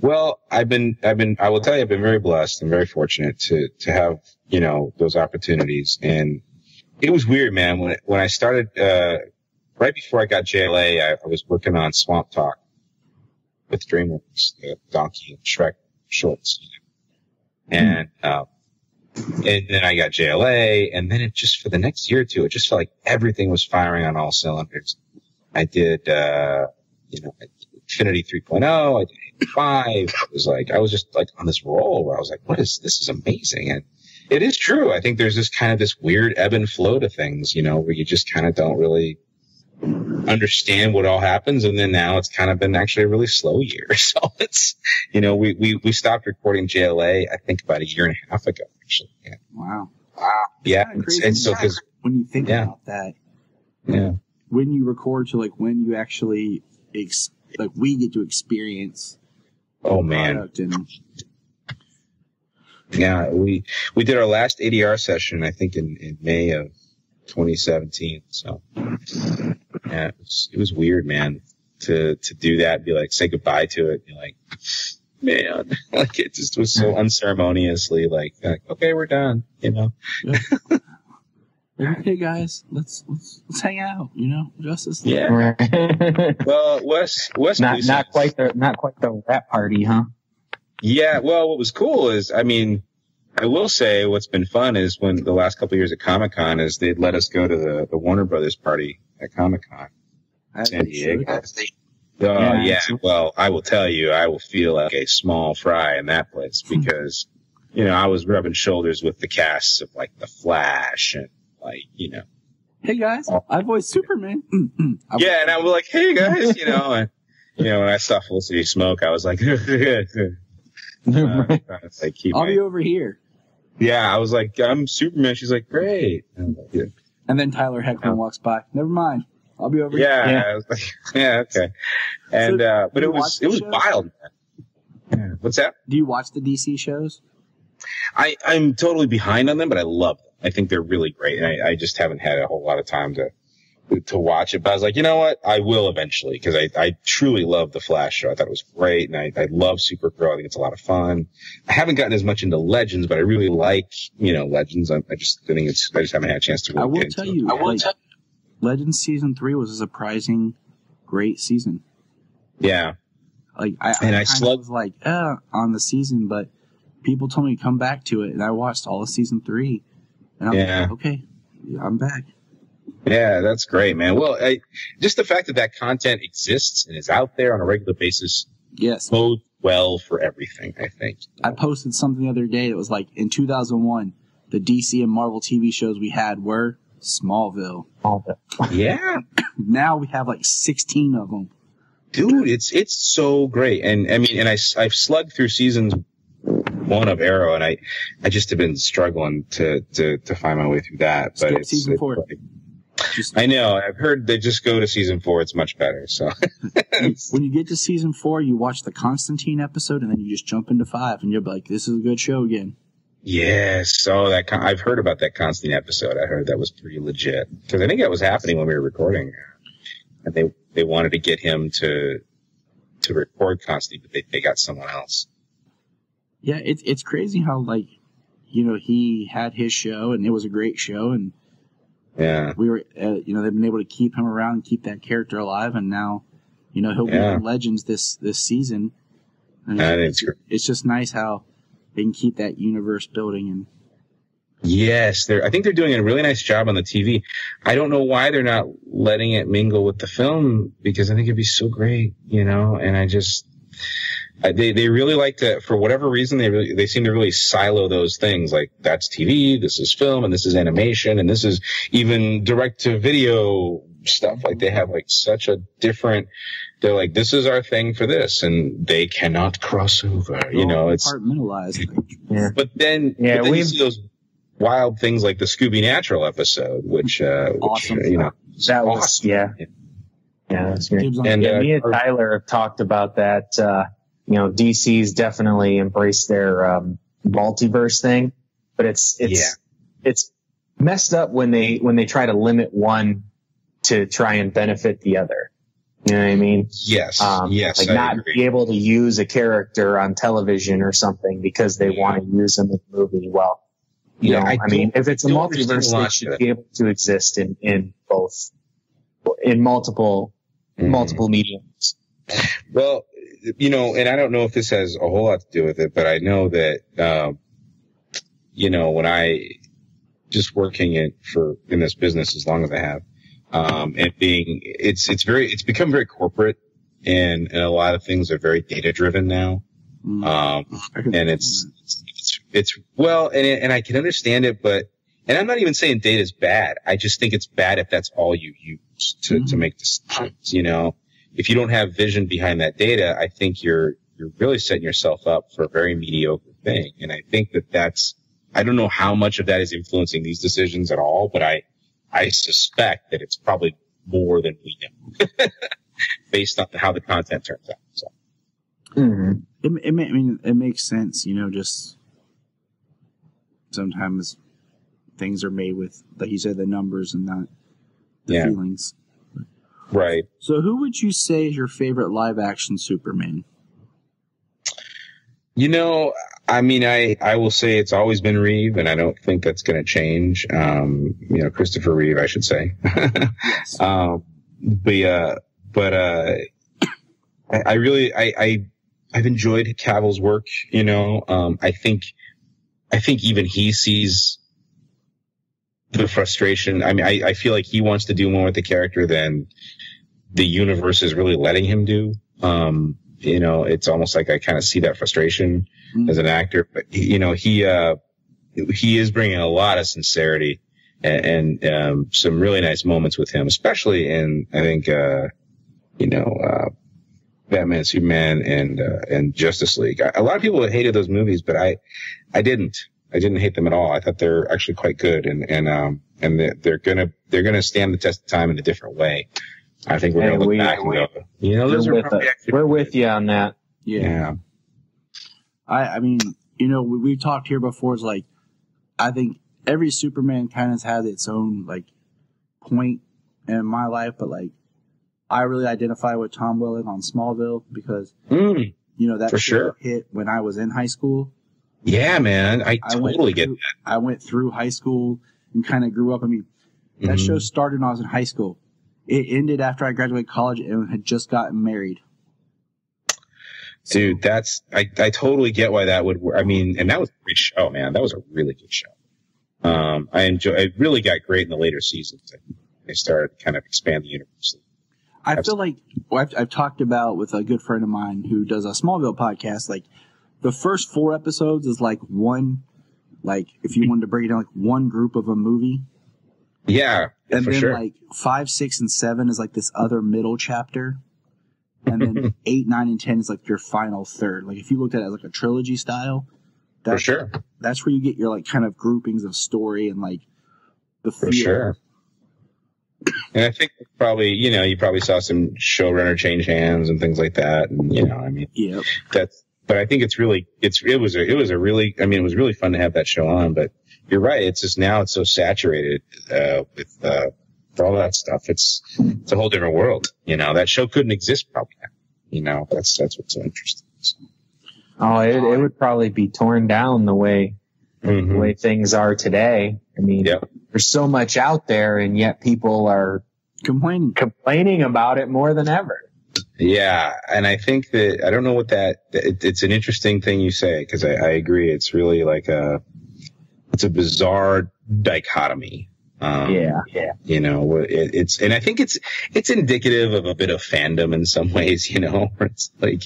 Well, I've been, I've been, I will tell you, I've been very blessed and very fortunate to, to have, you know, those opportunities. And it was weird, man. When, when I started, uh, right before I got JLA, I, I was working on Swamp Talk with DreamWorks, the Donkey and Shrek shorts. And, um, and then I got JLA and then it just, for the next year or two, it just felt like everything was firing on all cylinders. I did, uh, you know, Infinity 3.0. I did 5. It was like, I was just like on this roll where I was like, what is, this is amazing. And, it is true. I think there's this kind of this weird ebb and flow to things, you know, where you just kind of don't really understand what all happens. And then now it's kind of been actually a really slow year. So it's, you know, we, we, we stopped recording JLA, I think about a year and a half ago, actually. Yeah. Wow. Yeah. Kinda. And so, cause, When you think Yeah. about that, yeah. When you record to like when you actually ex- like we get to experience Oh man. and Yeah. We, we did our last ADR session, I think in, in May of 2017. So yeah, it was, it was weird, man, to, to do that, be like, say goodbye to it. Be like, man, like it just was so unceremoniously like, like, okay, we're done, you know? like, hey guys, let's let's let's hang out. You know, Justice. League. Yeah. Right. Well, Wes, Wes, not Gleason- not quite the not quite the wrap party, huh? Yeah, well, what was cool is, I mean, I will say what's been fun is when the last couple of years at Comic Con is they'd let us go to the, the Warner Brothers party at Comic Con, I San Diego. Oh Yeah, yeah, well, I will tell you, I will feel like a small fry in that place hmm. because, you know, I was rubbing shoulders with the casts of like The Flash and like, you know, Hey guys, I voiced Superman. Mm, mm. I- yeah, and I was like, hey guys, you know, and, you know, when I saw Felicity Smoak, I was like, uh, like, keep I'll my- be over here. Yeah, I was like, I'm Superman. She's like, great. And like, yeah, And then Tyler Hoechlin walks by. Never mind. I'll be over yeah, Yeah. I was like, yeah, okay. And So, uh, but it was it was wild. Man. What's that? Do you watch the DC shows? I I'm totally behind on them, but I love them. I think they're really great, and I, I just haven't had a whole lot of time to to watch it. But I was like, you know what? I will eventually because I I truly love the Flash show. I thought it was great, and I I love Supergirl. I think it's a lot of fun. I haven't gotten as much into Legends, but I really like you know Legends. I, I just think it's I just haven't had a chance to. Really I will tell you, It. I will like, tell. Legends season three was a surprising, great season. Yeah. Like I, And I I, kind slug- was like, uh, on the season, but people told me to come back to it, and I watched all of season three, and I'm Yeah. like, okay, I'm back. Yeah, that's great, man. Well, I, just the fact that that content exists and is out there on a regular basis Yes, bodes well for everything. I think. I posted something the other day that was like, in 2001, the DC and Marvel TV shows we had were Smallville. All the- Yeah, Now we have like 16 of them. dude, it's it's so great. And I mean, and I I've slugged through seasons one of Arrow, and I I just have been struggling to to to find my way through that. But Skip it's, season it's four. like- I know. I've heard they just go to season four. It's much better. So when you get to season four, you watch the Constantine episode, and then you just jump into five, and you're like, this is a good show again. yes, so that con- I've heard about that Constantine episode. I heard that was pretty legit because I think that was happening when we were recording, and they they wanted to get him to to record Constantine, but they they got someone else. Yeah, it's it's crazy how like, you know, he had his show, and it was a great show, and Yeah. we were, uh, you know, they've been able to keep him around and keep that character alive, and now, you know, he'll Yeah. be in Legends this this season. And That it's, is it's just nice how they can keep that universe building, and Yes, they're. I think they're doing a really nice job on the TV. I don't know why they're not letting it mingle with the film because I think it'd be so great, you know. And I just, I, they they really like to, for whatever reason, they really they seem to really silo those things. Like that's TV, this is film, and this is animation, and this is even direct to video stuff. Like they have like such a different. They're like, this is our thing for this, and they cannot cross over. You they're know, it's compartmentalized. Like, yeah. but then, Yeah, but then you we've- see those wild things like the Scooby Natural episode, which, uh, which, Awesome. uh, you know, That was awesome. yeah. Yeah, that's great. And, Yeah, uh, me and Tyler have talked about that. You know, DC's definitely embraced their um, multiverse thing, but it's it's it's messed up when they when they try to limit one to try and benefit the other. You know what I mean? yes, Um, yes, like I not agree. be able to use a character on television or something because they Yeah. want to use them in the movie. Well, you Yeah, know, I I, mean, if it's a multiverse, they should be able to exist in in both in multiple Mhm. multiple mediums. Well, you know, and I don't know if this has a whole lot to do with it, but I know that, um, you know, when I just working in for in this business as long as I have, um, and being it's it's very it's become very corporate, and, and a lot of things are very data driven now. mm, Um, and it's, it's it's well, and it, and I can understand it, but and I'm not even saying data is bad. I just think it's bad if that's all you use to to make decisions. You know, if you don't have vision behind that data, I think you're you're really setting yourself up for a very mediocre thing. And I think that that's I don't know how much of that is influencing these decisions at all, but I I suspect that it's probably more than we know based on how the content turns out. So. Mhm. It, it, I mean, it makes sense, you know, just sometimes things are made with, like you said, the numbers and not the Yeah. feelings. Right. So, who would you say is your favorite live action Superman? You know, I mean, I, I will say it's always been Reeve, and I don't think that's going to change. Um, you know, Christopher Reeve, I should say. Yes. um, but uh, but uh, I, I really, I, I, I've enjoyed Cavill's work. You know, um, I think, I think even he sees the frustration. I mean, I, I feel like he wants to do more with the character than the universe is really letting him do. Um, you know, it's almost like I kind of see that frustration Mhm. as an actor, but you know, he, uh, he is bringing a lot of sincerity and, and um, some really nice moments with him, especially in, I think, uh, you know, uh, Batman, Superman, and uh, and Justice League. A lot of people hated those movies, but I, I didn't. I didn't hate them at all. I thought they're actually quite good, and and um and they're, they're gonna they're gonna stand the test of time in a different way. I think we're Hey, gonna look we- back and go, you know, those We're with, probably actually We're with you on that. Yeah. yeah. I, I mean, you know, we, we've talked here before. It's like, I think every Superman kind of has its own, like, point in my life, but, like, I really identify with Tom Welling on Smallville because, Mm, you know, that For sure. hit when I was in high school. Yeah, man, I, I totally get through- that. I went through high school and kind of grew up. I mean, that Mhm. show started when I was in high school. It ended after I graduated college and had just gotten married. Dude, that's I, I totally get why that would work. I mean, and that was a great show, man. That was a really good show. Um, I enjoy. It really got great in the later seasons. They started kind of expand the universe. I feel like well, I've, I've talked about with a good friend of mine who does a Smallville podcast. Like the first four episodes is like one, like if you wanted to break it down, like one group of a movie, Yeah, and for then sure. like five, six, and seven is like this other middle chapter, and then eight, nine, and ten is like your final third. Like if you looked at it as like a trilogy style, for that's sure, that's where you get your like kind of groupings of story and like the for feel. sure. And I think probably, you know, you probably saw some showrunner change hands and things like that. And you know, I mean, yeah, that's. But I think it's really, it's it was a it was a really, I mean, it was really fun to have that show on. But you're right, it's just now it's so saturated uh, with uh, with all that stuff. It's it's a whole different world. You know, that show couldn't exist probably. You know, that's that's what's so interesting. Oh, it, it would probably be torn down the way the Mhm. way things are today. I mean, Yep. there's so much out there, and yet people are Complaining. complaining about it more than ever. Yeah, and I think that I don't know what that. It, it's an interesting thing you say because I, I agree. It's really like a, it's a bizarre dichotomy. Um, yeah, yeah. you know, it, it's and I think it's it's indicative of a bit of fandom in some ways. You know, it's like,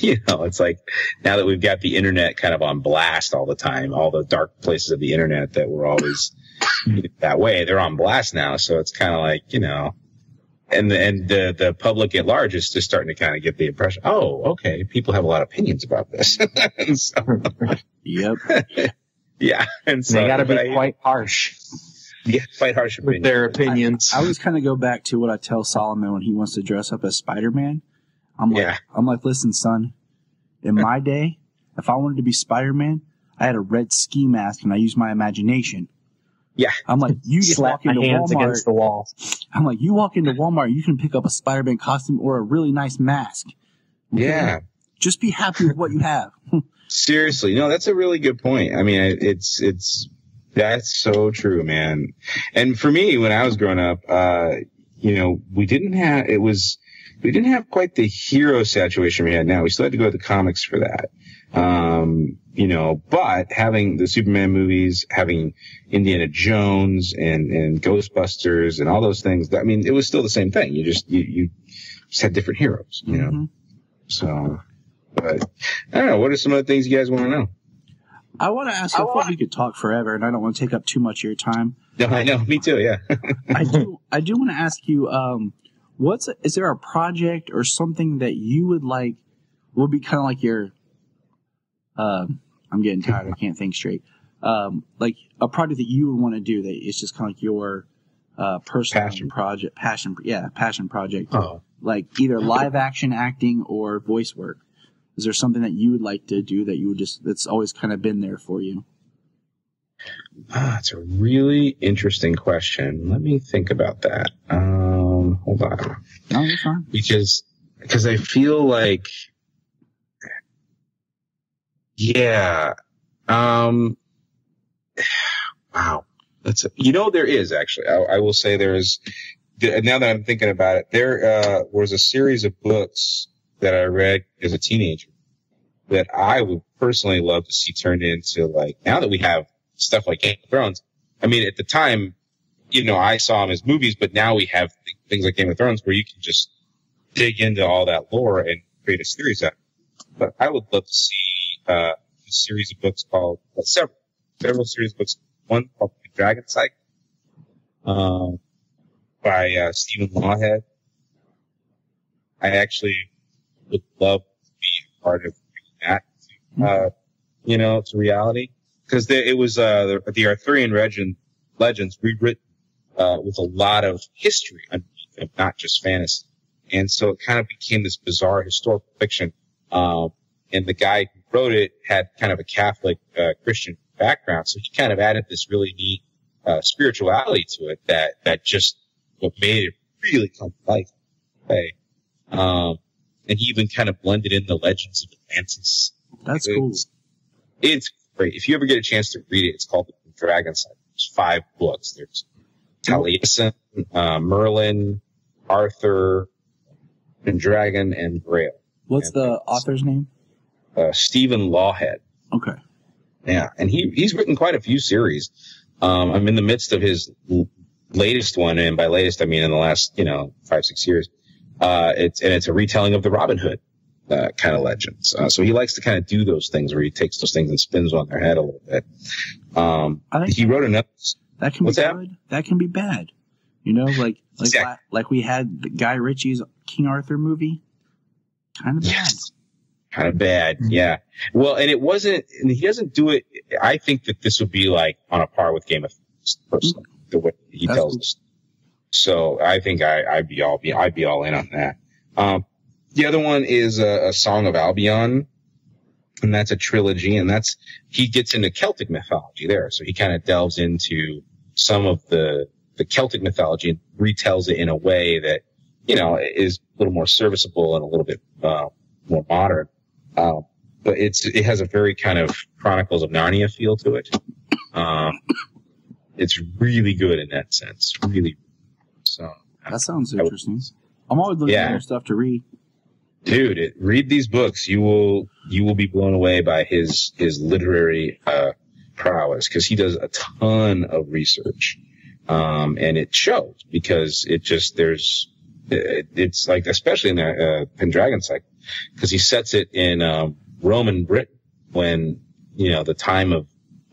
you know, it's like now that we've got the internet kind of on blast all the time, all the dark places of the internet that were always that way, they're on blast now. So it's kind of like you know and the, and the the public at large is just starting to kind of get the impression, oh, okay, people have a lot of opinions about this. so, Yep. yeah, and so they got to be I- quite harsh yeah, quite harsh with their opinions. I always kind of go back to what I tell Solomon when he wants to dress up as Spider Man. I'm like, Yeah. I'm like, listen, son. In my day, if I wanted to be Spider Man, I had a red ski mask and I used my imagination. Yeah. I'm like, you just Slap walk my into hands Walmart. against the wall. I'm like, you walk into Walmart, you can pick up a Spider Man costume or a really nice mask. Yeah, Just be happy with what you have. seriously, no, that's a really good point. I mean, it's it's that's so true, man. And for me, when I was growing up, uh, you know, we didn't have it was we didn't have quite the hero saturation we had now. We still had to go to the comics for that. Um, you know, but having the Superman movies, having Indiana Jones and, and Ghostbusters and all those things, I mean, it was still the same thing. You just, you, you just had different heroes, you know? Mhm. So, but I don't know. What are some of the things you guys want to know? I want to ask. I thought we could talk forever, and I don't want to take up too much of your time. No, I know. Me too. Yeah. I do. I do want to ask you. Um, what's is there a project or something that you would like? Will be kind of like your. Um, I'm getting tired. I can't think straight. Um, like a project that you would want to do that is just kind of like your uh, personal Passion. project, passion. Yeah, passion project. Oh. Like either live action acting or voice work. Is there something that you would like to do that you would just that's always kind of been there for you? Ah, it's a really interesting question. Let me think about that. Um, hold on. No, you're fine. because because I feel like yeah. Um wow. That's a, you know there is actually. I, I will say there is now that I'm thinking about it there uh, was a series of books that I read as a teenager that I would personally love to see turned into like now that we have stuff like Game of Thrones. I mean at the time you know I saw them as movies but now we have th- things like Game of Thrones where you can just dig into all that lore and create a series out. But I would love to see uh, a series of books called well, several several series of books. One called The Dragon Cycle, um, by uh, Stephen Lawhead. I actually would love to be a part of that, uh, you know, to reality because it was uh, the, the Arthurian legend legends rewritten uh, with a lot of history underneath them, not just fantasy. And so it kind of became this bizarre historical fiction. Um, and the guy wrote it had kind of a Catholic, uh, Christian background. So he kind of added this really neat, uh, spirituality to it that, that just what made it really come to life. Okay. Um, and he even kind of blended in the legends of Atlantis. That's cool. It's, it's great. If you ever get a chance to read it, it's called The Dragon Cycle. There's five books. There's Taliesin, uh, Merlin, Arthur, and Dragon, and Grail. What's the author's name? Uh, Stephen Lawhead. Okay. Yeah, and he he's written quite a few series. Um, I'm in the midst of his l- latest one, and by latest I mean in the last you know five six years. Uh, it's and it's a retelling of the Robin Hood uh, kind of legends. Uh, so he likes to kind of do those things where he takes those things and spins on their head a little bit. Um, I think he wrote another. that can be good. That that can be bad. You know, like like Exactly. like we had Guy Ritchie's King Arthur movie. Kind of bad. Kind of bad. Yeah. Well, and it wasn't, and he doesn't do it. I think that this would be like on a par with Game of Thrones, personally, the way he That's tells cool. us. So I think I, I'd be all, be, I'd be all in on that. Um, the other one is a, a Song of Albion, and that's a trilogy, and that's, he gets into Celtic mythology there. So he kind of delves into some of the, the Celtic mythology and retells it in a way that, you know, is a little more serviceable and a little bit, uh, more modern. Um, but it's, it has a very kind of Chronicles of Narnia feel to it. Um, it's really good in that sense. Really. So, That sounds I interesting. I'm always looking Yeah. for stuff to read. dude, it, read these books. You will, you will be blown away by his, his literary, uh, prowess because he does a ton of research. Um, and it shows because it just, there's, it, it's like, especially in the, uh, Pendragon cycle, because he sets it in, um, Roman Britain when, you know, the time of,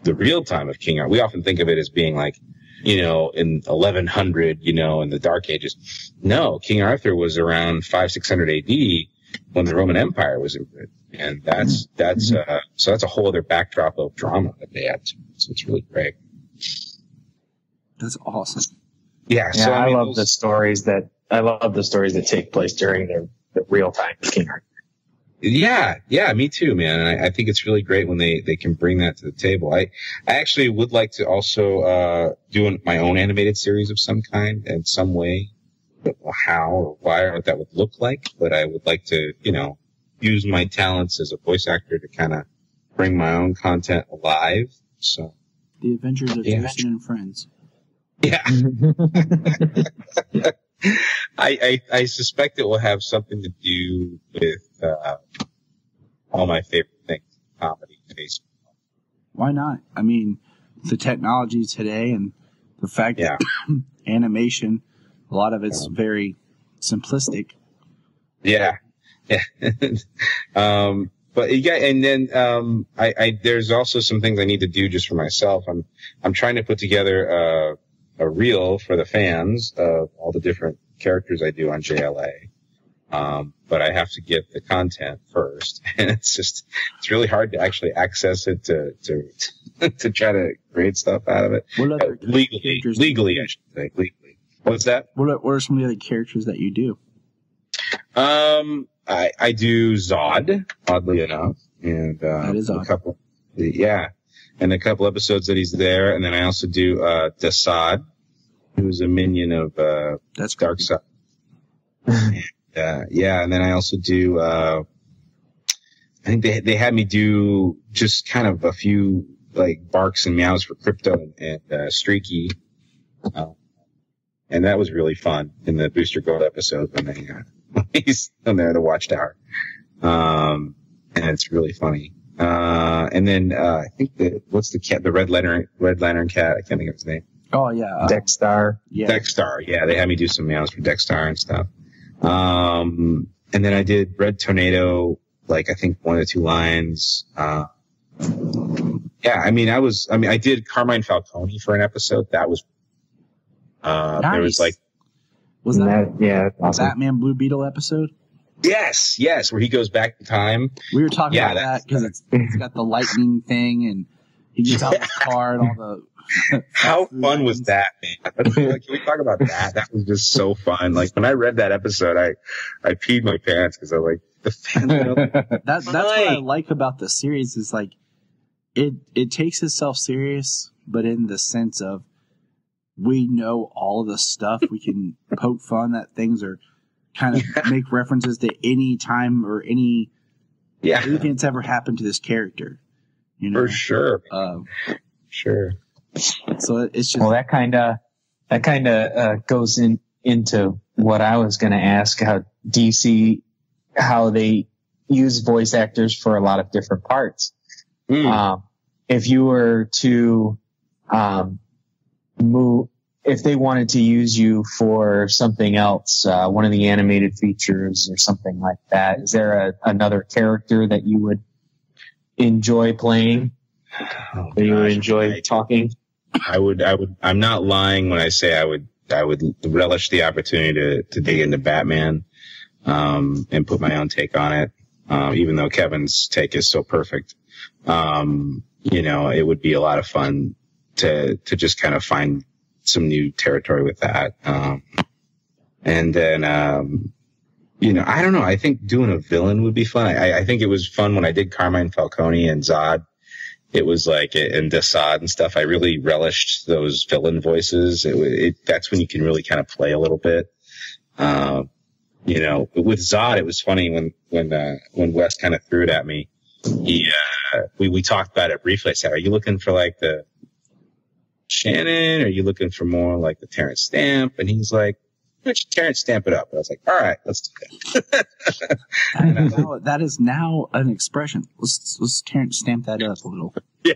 the real time of King Arthur. We often think of it as being like, you know, in 1100, you know, in the Dark Ages. No, King Arthur was around five, 600 AD when the Roman Empire was in Britain. And that's, that's, uh, so that's a whole other backdrop of drama that they add to it. So it's really great. That's awesome. Yeah. Yeah, so I, mean, love those- the stories that I love the stories that take place during the, the real time of King Arthur. Yeah, yeah, me too, man. And I, I think it's really great when they, they can bring that to the table. I, I actually would like to also, uh, do an, my own animated series of some kind in some way. How or why or what that would look like. But I would like to, you know, use my talents as a voice actor to kind of bring my own content alive. So, The Adventures of Yeah. Tristan and Friends. yeah. I, I, I suspect it will have something to do with, uh, all my favorite things, comedy, baseball. Why not? I mean, the technology today and the fact Yeah. that animation, a lot of it's very simplistic. Yeah. Yeah. um, but yeah, and then um, I, I there's also some things I need to do just for myself. I'm I'm trying to put together a, reel for the fans of all the different characters I do on JLA. Um, but I have to get the content first, and it's just it's really hard to actually access it to to to try to create stuff out of it What Uh, legally. characters do you Legally? I should say legally. What's that? What are, what are some of the other characters that you do? Um, I, I do Zod, oddly enough, and uh, That is a couple, yeah, and a couple episodes that he's there, and then I also do uh, Desaad, who's a minion of uh, That's Darkseid. uh, yeah, and then I also do. Uh, I think they they had me do just kind of a few like barks and meows for Krypto and, and uh, Streaky, uh, and that was really fun in the Booster Gold episode when they uh, he's on there the Watchtower, um, and it's really funny. Uh, and then uh, I think the what's the cat the Red Lantern Red Lantern cat I can't think of his name. Oh yeah, uh, Dex-Starr. yeah. Dex-Starr, yeah, they had me do some meows for Dex-Starr and stuff. Um, and then I did Red Tornado, like I think one or two lines. Uh, yeah, I mean, I was, I mean, I did Carmine Falcone for an episode. That was, uh, there was like, was that, That, yeah, awesome. Batman Blue Beetle episode? Yes, yes, where he goes back in time. We were talking Yeah, about that because it's, it's got the lightning thing and he gets out his car and all the. How fun was that, man? Like, can we talk about that? That was just so fun. Like when I read that episode, I, I peed my pants because I like, the fans That that's what I like about the series is like it it takes itself serious, but in the sense of we know all the stuff. We can poke fun that things are kind of make references to any time or any yeah, anything that's ever happened to this character. You know, for sure, uh, sure. so it's just Well, that kind of that kind of uh, goes in into what I was going to ask. How DC, how they use voice actors for a lot of different parts. Mm. Um, if you were to um, move, if they wanted to use you for something else, uh, one of the animated features or something like that, is there a, another character that you would enjoy playing? Oh, That you would enjoy I- talking? I would, I would, I'm not lying when I say I would, I would relish the opportunity to, to dig into Batman, um, and put my own take on it. Um, even though Kevin's take is so perfect. Um, you know, it would be a lot of fun to, to just kind of find some new territory with that. Um, and then, um, you know, I don't know. I think doing a villain would be fun. I, I think it was fun when I did Carmine Falcone and Zod it was like in Desaad and stuff. I really relished those villain voices. It, it that's when you can really kind of play a little bit. Um, you know, with Zod, it was funny when when uh, when Wes kind of threw it at me. He uh, we we talked about it briefly. I said, "Are you looking for like the Shannon? Are you looking for more like the Terence Stamp?" And he's like, "Why don't you Terence Stamp it up?" And I was like, "All right, let's do that." that is now, that is now an expression. Let's let's tear, stamp that up a little. yeah,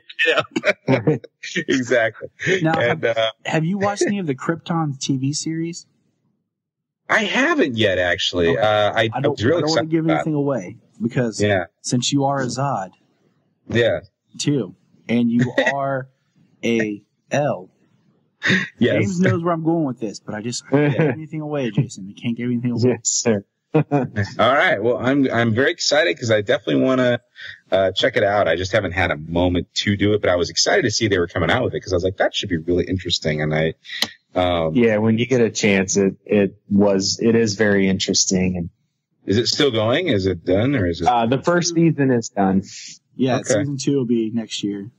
yeah. exactly. Now, And uh, Have you watched any of the Krypton TV series? I haven't yet, actually. Okay. Uh, I, I don't, really I don't want to give anything away because. Yeah, since you are a Zod yeah, too, and you are a L, yes. James knows where I'm going with this, but I just I can't give anything away, Jason. I can't give anything away. yes, sir. All right. Well, I'm I'm very excited because I definitely want to uh, check it out. I just haven't had a moment to do it, but I was excited to see they were coming out with it because I was like, that should be really interesting. And I, um, Yeah, when you get a chance, it it was it is very interesting. And is it still going? Is it done or is it uh, the first season is done. Yeah, Okay. season two will be next year.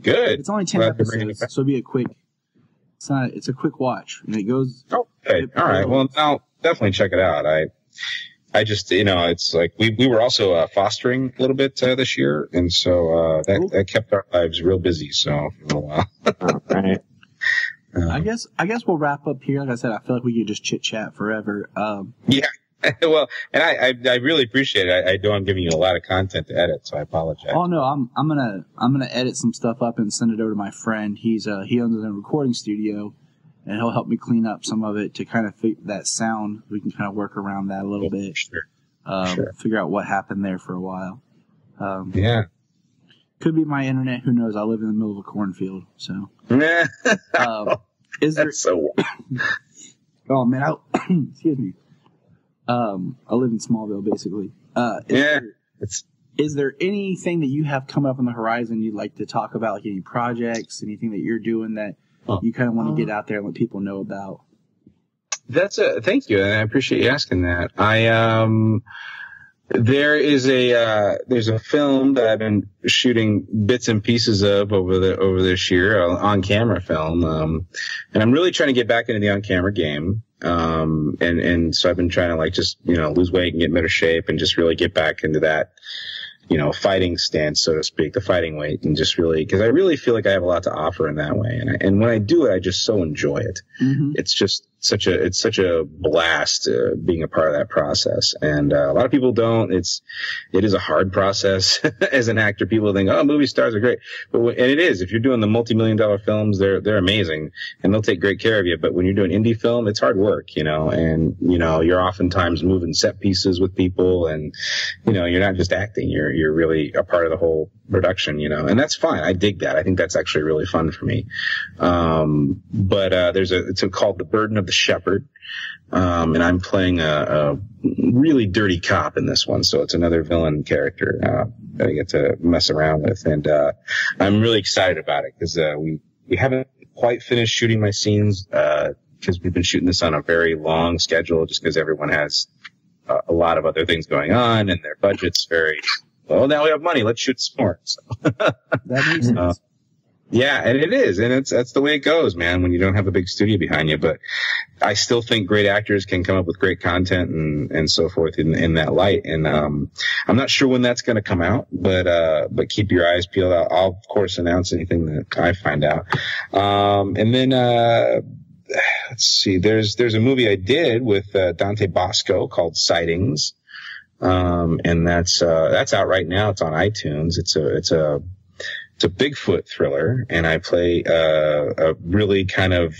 Good? It's only ten Glad they're it episodes, so it'll be a quick. It's not. It's a quick watch, and it goes. Okay. All right. Well, I'll definitely check it out. I, I just, you know, it's like we, we were also uh, fostering a little bit uh, this year. And so, uh, that, Cool. that kept our lives real busy. So for a while. All right. I guess. I guess we'll wrap up here. Like I said, I feel like we could just chit chat forever. Um, well, and I, I, I really appreciate it. I, I know I'm giving you a lot of content to edit, so I apologize. oh no, I'm I'm gonna I'm gonna edit some stuff up and send it over to my friend. He's uh he owns a recording studio, and he'll help me clean up some of it to kind of fit that sound. We can kind of work around that a little bit. Sure. Um, Sure. Figure out what happened there for a while. Um, Yeah. could be my internet. Who knows? I live in the middle of a cornfield. So, Yeah. um, is there? That's so. Oh man, I, excuse me. Um, I live in Smallville, basically. Uh, is, Yeah. there, It's is there anything that you have coming up on the horizon you'd like to talk about, like any projects, anything that you're doing that Huh. you kind of want to get out there and let people know about? That's a thank you, and I appreciate you asking that. I um, there is a uh, there's a film that I've been shooting bits and pieces of over the over this year, uh, on camera film, um, and I'm really trying to get back into the on camera game. Um, and and so I've been trying to like just you know lose weight and get in better shape and just really get back into that you know, fighting stance, so to speak, the fighting weight, and just really, because I really feel like I have a lot to offer in that way, and I, and when I do it, I just so enjoy it. Mm-hmm. It's just such a, it's such a blast uh, being a part of that process, and uh, a lot of people don't. It's, it is a hard process as an actor. People think, oh, movie stars are great, but when, and it is. If you're doing the multi-million dollar films, they're they're amazing, and they'll take great care of you. But when you're doing indie film, it's hard work, you know, and you know, you're oftentimes moving set pieces with people, and you know, you're not just acting. You're you're really a part of the whole production, you know, and that's fine. I dig that. I think that's actually really fun for me. Um, but uh, there's a it's a, called The Burden of the Shepherd, um, and I'm playing a, a really dirty cop in this one, so it's another villain character uh, that I get to mess around with, and uh, I'm really excited about it because uh, we we haven't quite finished shooting my scenes because we've been shooting this on a very long schedule, just because everyone has uh, a lot of other things going on and their budget's very well. Now we have money, let's shoot some more. So. That makes sense. Uh, Yeah, and it is, and it's that's the way it goes, man. When you don't have a big studio behind you, but I still think great actors can come up with great content and and so forth in in that light. And um, I'm not sure when that's going to come out, but uh, but keep your eyes peeled. I'll, I'll of course announce anything that I find out. Um, and then uh, let's see, there's there's a movie I did with uh, Dante Basco called Sightings. Um, and that's, uh, that's out right now. It's on iTunes. It's a, it's a, it's a Bigfoot thriller and I play, uh, a really kind of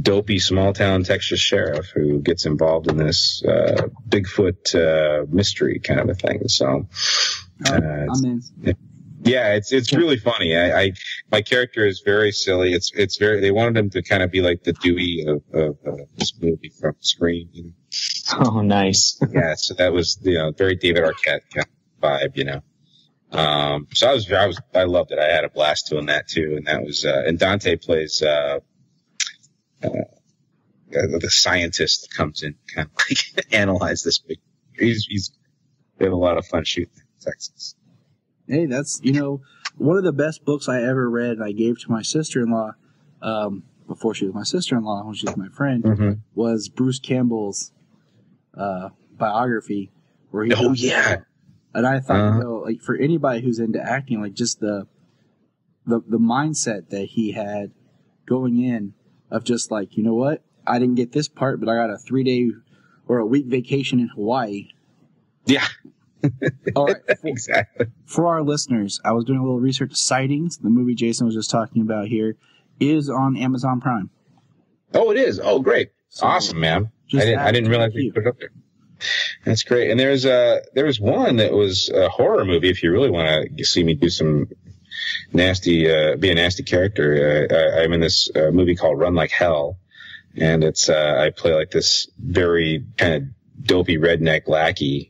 dopey small town Texas sheriff who gets involved in this, uh, Bigfoot, uh, mystery kind of a thing. So, uh, I'm in. Yeah, it's it's really funny. I, I my character is very silly. It's it's very. They wanted him to kind of be like the Dewey of, of, of this movie from Scream. You know? Oh, nice. yeah, so that was you know very David Arquette kind of vibe, you know. Um, so I was I was I loved it. I had a blast doing that too, and that was uh, and Dante plays uh, uh, the scientist comes in kind of like analyze this big. He's he's we have a lot of fun shooting in Texas. Hey, that's you know one of the best books I ever read. and I gave to my sister in law um, before she was my sister in law when she was my friend Mm-hmm. was Bruce Campbell's uh, biography where he Oh yeah, and I thought Uh-huh. you know like for anybody who's into acting like just the the the mindset that he had going in of just like you know what I didn't get this part but I got a three day or a week vacation in Hawaii. yeah, All right, for, exactly. for our listeners, I was doing a little research. Sightings, the movie Jason was just talking about here, is on Amazon Prime. Oh, it is. Oh, great. So, awesome, man. I didn't, I didn't realize we put it up there. That's great. And there's uh there was one that was a horror movie. If you really want to see me do some nasty, uh, be a nasty character, uh, I, I'm in this uh, movie called Run Like Hell, and it's uh, I play like this very kind of dopey redneck lackey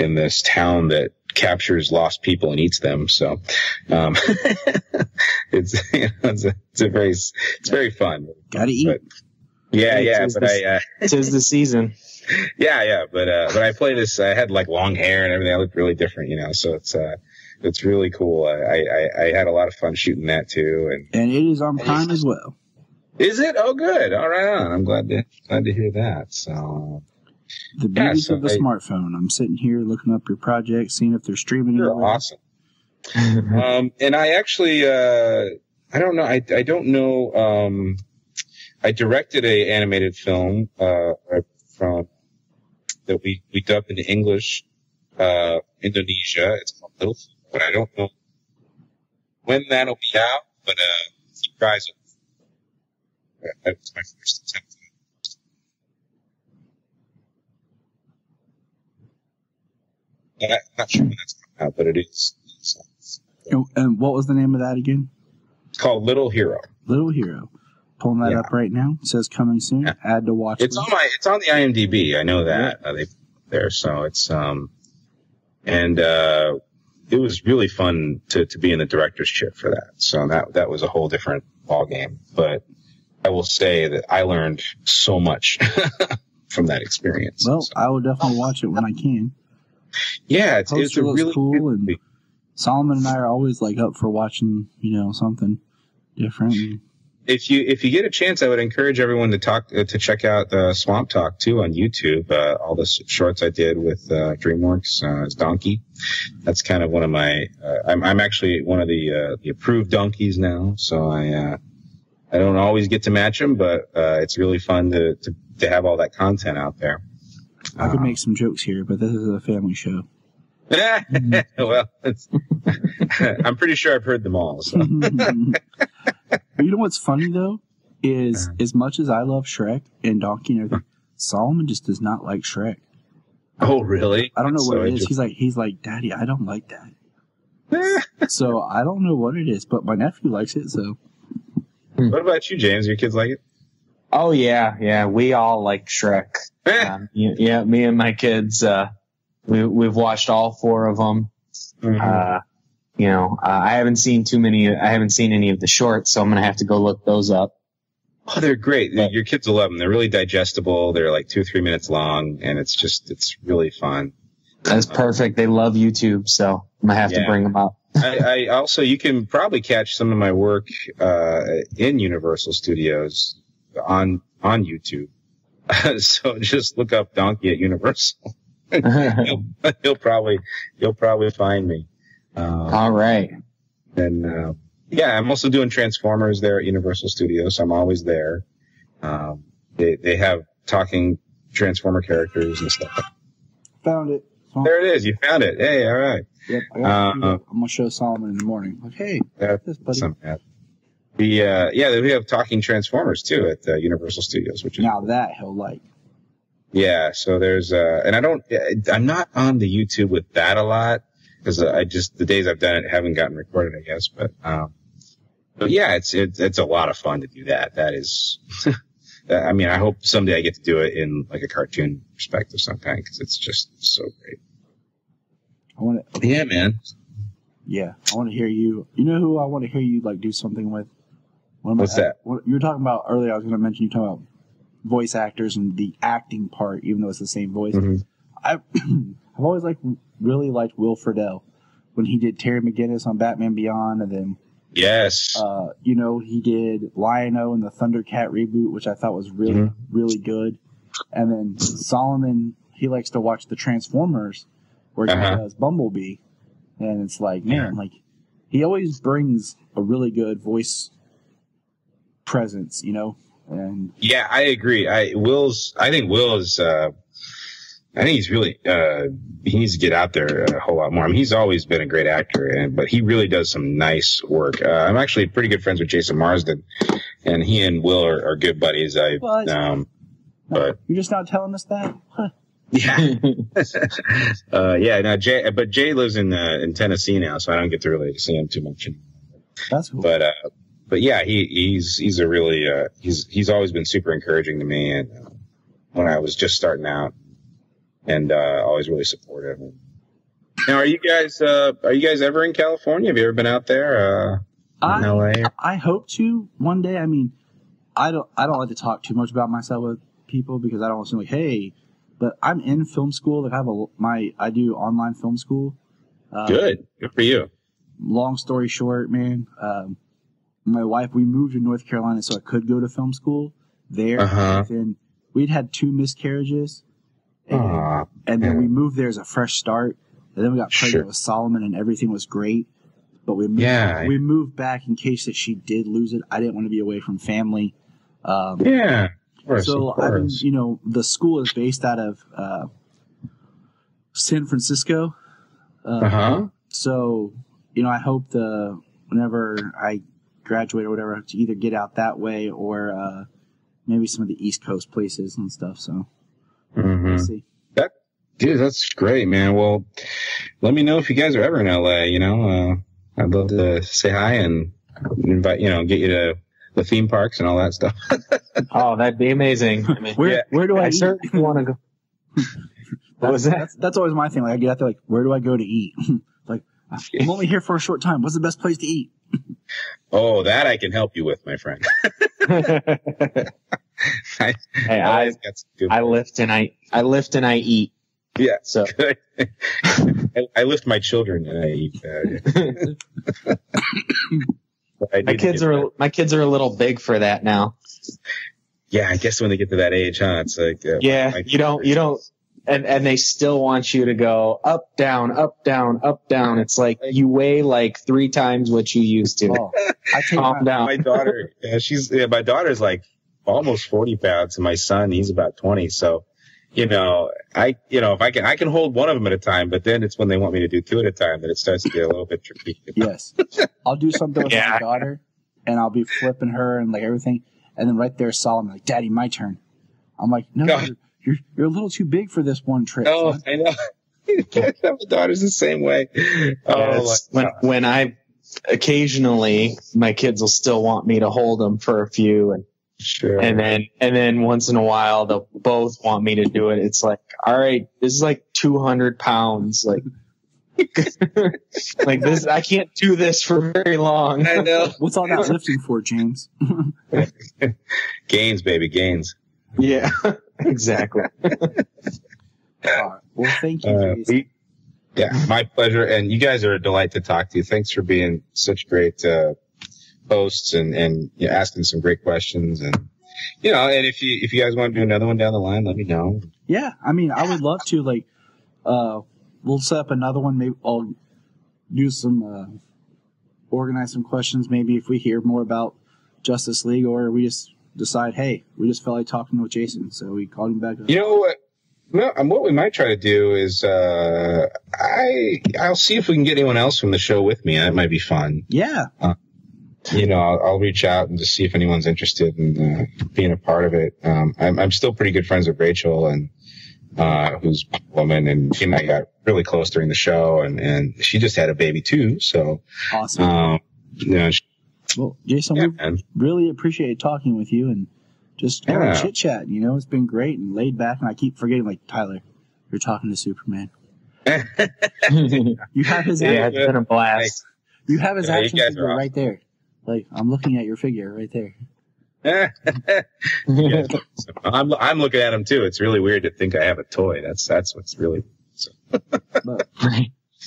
in this town that captures lost people and eats them. So, um, it's you know, it's a, it's a very it's very fun. Gotta eat. But- Yeah, Hey, yeah, but the- I. Uh, Tis the season. yeah, yeah, but uh, but I play this. I had like long hair and everything. I looked really different, you know. So it's uh, it's really cool. I, I I had a lot of fun shooting that too. And and it is on Prime as well. is it? Oh, good. All right, on. I'm glad to glad to hear that. So The beauties so of the smartphone. I'm sitting here looking up your project, seeing if they're streaming you're anywhere. awesome. Um, and I actually uh, I don't know. I I don't know. Um, I directed a animated film uh from that we we dubbed into English uh Indonesia. It's called Little, but I don't know when that'll be out. But uh, surprise! That was my first attempt. But I- I'm not sure when that's coming uh, but it is. And, and what was the name of that again? it's called Little Hero. Little Hero. Pulling that Yeah. up right now. It says coming soon. Yeah. Add to watch. It's on my it's on the IMDb. I know that uh, they there, so it's um, and uh, it was really fun to to be in the director's chair for that. So that that was a whole different ball game. But I will say that I learned so much from that experience. Well, So, I will definitely watch it when I can. Yeah, it's it's a really cool and- Solomon and I are always like up for watching, you know, something different. if you if you get a chance, I would encourage everyone to talk uh, to check out uh, Swamp Talk too on YouTube. Uh, all the shorts I did with uh, DreamWorks uh, as Donkey. That's kind of one of my. Uh, I'm I'm actually one of the uh, the approved donkeys now, so I uh, I don't always get to match them, but uh, it's really fun to, to to have all that content out there. I could Um, make some jokes here, but this is a family show. well, it's, I'm pretty sure I've heard them all. So. You know what's funny though is Uh-huh. as much as I love Shrek and Donkey and everything, Solomon just does not like Shrek. Oh, really? I don't know That's what so it is. He's like he's like, Daddy, I don't like that. so I don't know what it is, but my nephew likes it. So What about you, James? Your kids like it? Oh yeah, yeah. We all like Shrek. Um, yeah, me and my kids. Uh, we we've watched all four of them. Mhm. Uh, you know, uh, I haven't seen too many. I haven't seen any of the shorts, so I'm gonna have to go look those up. Oh, they're great. Your kids will love them. They're really digestible. They're like two, or three minutes long, and it's just, it's really fun. That's perfect. They love YouTube, so I'm gonna have Yeah. to bring them up. I, I also, you can probably catch some of my work, uh, in Universal Studios on, on YouTube. so just look up Donkey at Universal. you'll, you'll probably, you'll probably find me. Um, all right. And uh, yeah, I'm also doing Transformers there at Universal Studios. So I'm always there. Um, they they have talking Transformer characters and stuff. found it. So, There it is. You found it. Hey, all right. yep, I got uh, I'm gonna show Solomon in the morning. Like, hey, That's this buddy. some that. The uh, yeah, we have talking Transformers too at uh, Universal Studios, which is Now that he'll like. yeah. So there's uh, and I don't, I'm not on the YouTube with that a lot because I just the days I've done it haven't gotten recorded, I guess. But um, but yeah, it's it's it's a lot of fun to do that. That is, I mean, I hope someday I get to do it in like a cartoon perspective some kind because it's just so great. I want to. Yeah, man. Yeah, I want to hear you. You know who I want to hear you like do something with? My- What's that? What, you were talking about earlier. I was going to mention you talking about voice actors and the acting part, even though it's the same voice. Mhm. I, I've always like really liked Will Friedle when he did Terry McGinnis on Batman Beyond, and then Yes. uh, you know he did Lion-O in the Thundercat reboot, which I thought was really Mhm. really good. And then Solomon, he likes to watch the Transformers, where he Uh-huh. does Bumblebee, and it's like man, like he always brings a really good voice presence, you know. And Yeah, I agree. I Will's. I think Will is. Uh, I think he's really. Uh, he needs to get out there a whole lot more. I mean, he's always been a great actor, and but he really does some nice work. Uh, I'm actually pretty good friends with Jason Marsden, and he and Will are, are good buddies. I. What? Um, but you're just not telling us that. Huh. yeah, uh, yeah. Now Jay. But Jay lives in uh, in Tennessee now, so I don't get to really see him too much. That's cool. But uh, but yeah, he he's he's a really uh, he's he's always been super encouraging to me, and uh, when I was just starting out, and uh, always really supportive. Now, are you guys uh, are you guys ever in California? Have you ever been out there? Uh, in I, LA? I hope to one day. I mean, I don't I don't like to talk too much about myself with people because I don't want to seem like hey, but I'm in film school. Like I have a my I do online film school. Uh, Good, good for you. Long story short, man, um, my wife we moved to North Carolina so I could go to film school there. Uh-huh. Then we'd had two miscarriages, and, and then we moved there as a fresh start. And then we got pregnant Sure. with Solomon, and everything was great. But we moved, Yeah. we moved back in case that she did lose it. I didn't want to be away from family. Um, yeah, course, so been, course. you know, the school is based out of uh, San Francisco. Uh, Uh huh. So, you know, I hope the whenever I graduate or whatever to either get out that way or uh, maybe some of the East Coast places and stuff. So hmm we'll see. Dude, that's great, man. Well, let me know if you guys are ever in LA. You know, uh, I'd love to say hi and invite, you know, get you to the theme parks and all that stuff. Oh, that'd be amazing. I mean, Where Yeah. where do I, I certainly want to go. What was that? That's, that's always my thing. Like I get out there, like where do I go to eat? like I'm only here for a short time. What's the best place to eat? Oh, that I can help you with, my friend. I, hey, I, I've got some good I lift and I, I lift and I eat. Yeah. So I, I lift my children and I eat. Uh, my kids are, that. my kids are a little big for that now. Yeah, I guess when they get to that age, huh? It's like uh, Yeah, you don't, you don't, and and they still want you to go up, down, up, down, up, down. It's like you weigh like three times what you used to. Oh, I take Calm my, down. my daughter, yeah, she's yeah, my daughter's like almost forty pounds, and my son he's about twenty. So, you know, I you know if I can I can hold one of them at a time, but then it's when they want me to do two at a time that it starts to get a little bit tricky. Yes. I'll do something with Yeah. my daughter and I'll be flipping her and like everything. And then right there, Solomon, like, Daddy, my turn. I'm like, no, No. You're, you're, you're a little too big for this one trip. Oh, son." I know. my daughter's the same way. Yeah, Oh, it's- my when when I occasionally my kids will still want me to hold them for a few and sure. and then and then once in a while they'll both want me to do it. It's like, all right, this is like two hundred pounds, like like this. I can't do this for very long. I know. What's all that lifting for, James? Gains, baby, gains. Yeah, exactly. All right. Well, thank you, Uh, we- yeah, my pleasure. And you guys are a delight to talk to. You. Thanks for being such great uh, hosts and and you know, asking some great questions. And you know, and if you if you guys want to do another one down the line, let me know. Yeah, I mean, I would love to. Like, uh, we'll set up another one. Maybe I'll do some, uh, organize some questions. Maybe if we hear more about Justice League, or we just decide, hey, we just felt like talking with Jason, so we called him back. up. You know what? No, and what we might try to do is uh, I I'll see if we can get anyone else from the show with me. That might be fun. Yeah, you know, I'll, I'll reach out and just see if anyone's interested in uh, being a part of it. Um, I'm, I'm still pretty good friends with Rachel and, uh, who's a woman and she and I got really close during the show and, and she just had a baby too. So, awesome. um, you know, she, well, Jason, yeah, we man. really appreciate talking with you and just Yeah. chit chat. You know, it's been great and laid back. And I keep forgetting, like Tyler, you're talking to Superman. You have his yeah, it's been a blast. you have his Yeah, action figure are right there. Like I'm looking at your figure right there. Yeah. So I'm, I'm looking at him too. It's really weird to think I have a toy. That's, that's what's really, So. But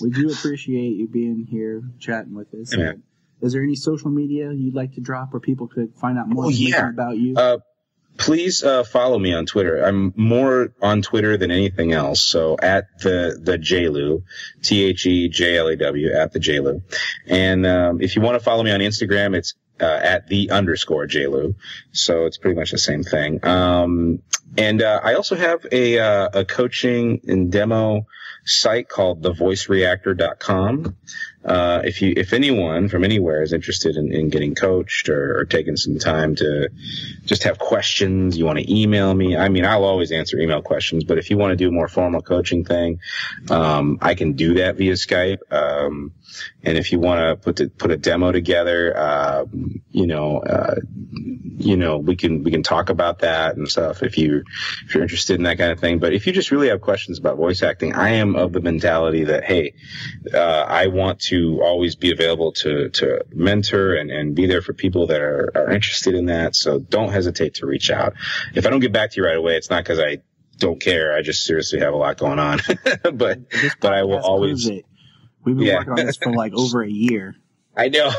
we do appreciate you being here chatting with us. Yeah. And Is there any social media you'd like to drop where people could find out more Oh, yeah. about you? Uh, please uh, follow me on Twitter. I'm more on Twitter than anything else. So at the the JLew, T H E J L A W at the JLew. And um, if you want to follow me on Instagram, it's uh, at the underscore JLew. So it's pretty much the same thing. Um, and uh, I also have a uh, a coaching and demo site called thevoicereactor.com. Uh, if you, if anyone from anywhere is interested in, in getting coached or, or taking some time to just have questions, you want to email me. I mean, I'll always answer email questions, but if you want to do a more formal coaching thing, um, I can do that via Skype. Um, and if you want to put the, put a demo together, um, you know, uh, you know, we can we can talk about that and stuff if you if you're interested in that kind of thing. But if you just really have questions about voice acting, I am of the mentality that hey, uh, I want to always be available to to mentor and, and be there for people that are, are interested in that. So don't hesitate to reach out. If I don't get back to you right away, it's not because I don't care. I just seriously have a lot going on. but but I will always. We've been Yeah. working on this for like over a year. I know.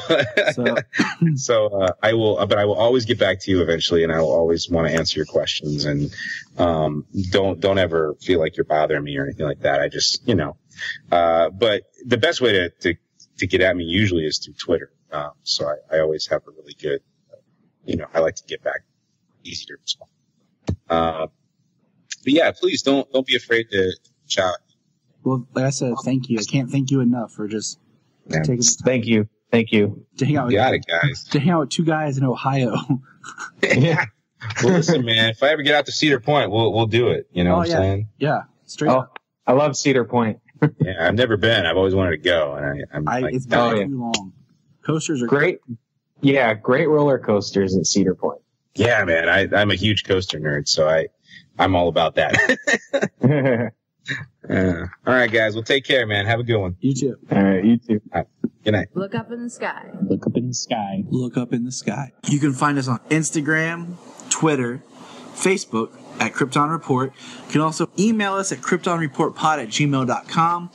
So so uh, I will, but I will always get back to you eventually, and I will always want to answer your questions. And um, don't don't ever feel like you're bothering me or anything like that. I just, you know. Uh, but the best way to, to to get at me usually is through Twitter. Um, so I, I always have a really good, uh, you know, I like to get back easy to respond. Uh, but yeah, please don't don't be afraid to reach out. well, like I said, thank you. I can't thank you enough for just Yeah. taking Thank you, thank you. to hang out with Got it, guys. to hang out with two guys in Ohio. yeah. Well, listen, man. If I ever get out to Cedar Point, we'll we'll do it. You know Oh, what I'm oh, yeah. saying? yeah, straight Oh, up. I love Cedar Point. Yeah, I've never been. I've always wanted to go, and I, I'm I, like, it's been Oh, yeah. too long. Coasters are Great. Yeah, great roller coasters at Cedar Point. yeah, man. I, I'm a huge coaster nerd, so I, I'm all about that. All Uh, all right, guys. Well, take care, man. Have a good one. You too. All right, you too. Good night. Look up in the sky. Look up in the sky. Look up in the sky. You can find us on Instagram, Twitter, Facebook at Krypton Report. You can also email us at kryptonreportpod at gmail.com.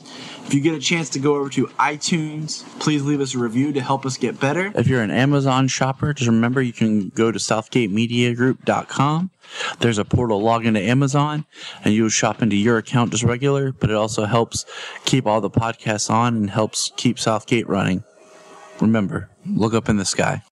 If you get a chance to go over to iTunes, please leave us a review to help us get better. If you're an Amazon shopper, just remember you can go to southgatemediagroup.com. There's a portal log into Amazon and you'll shop into your account just regular, but it also helps keep all the podcasts on and helps keep Southgate running. Remember, look up in the sky.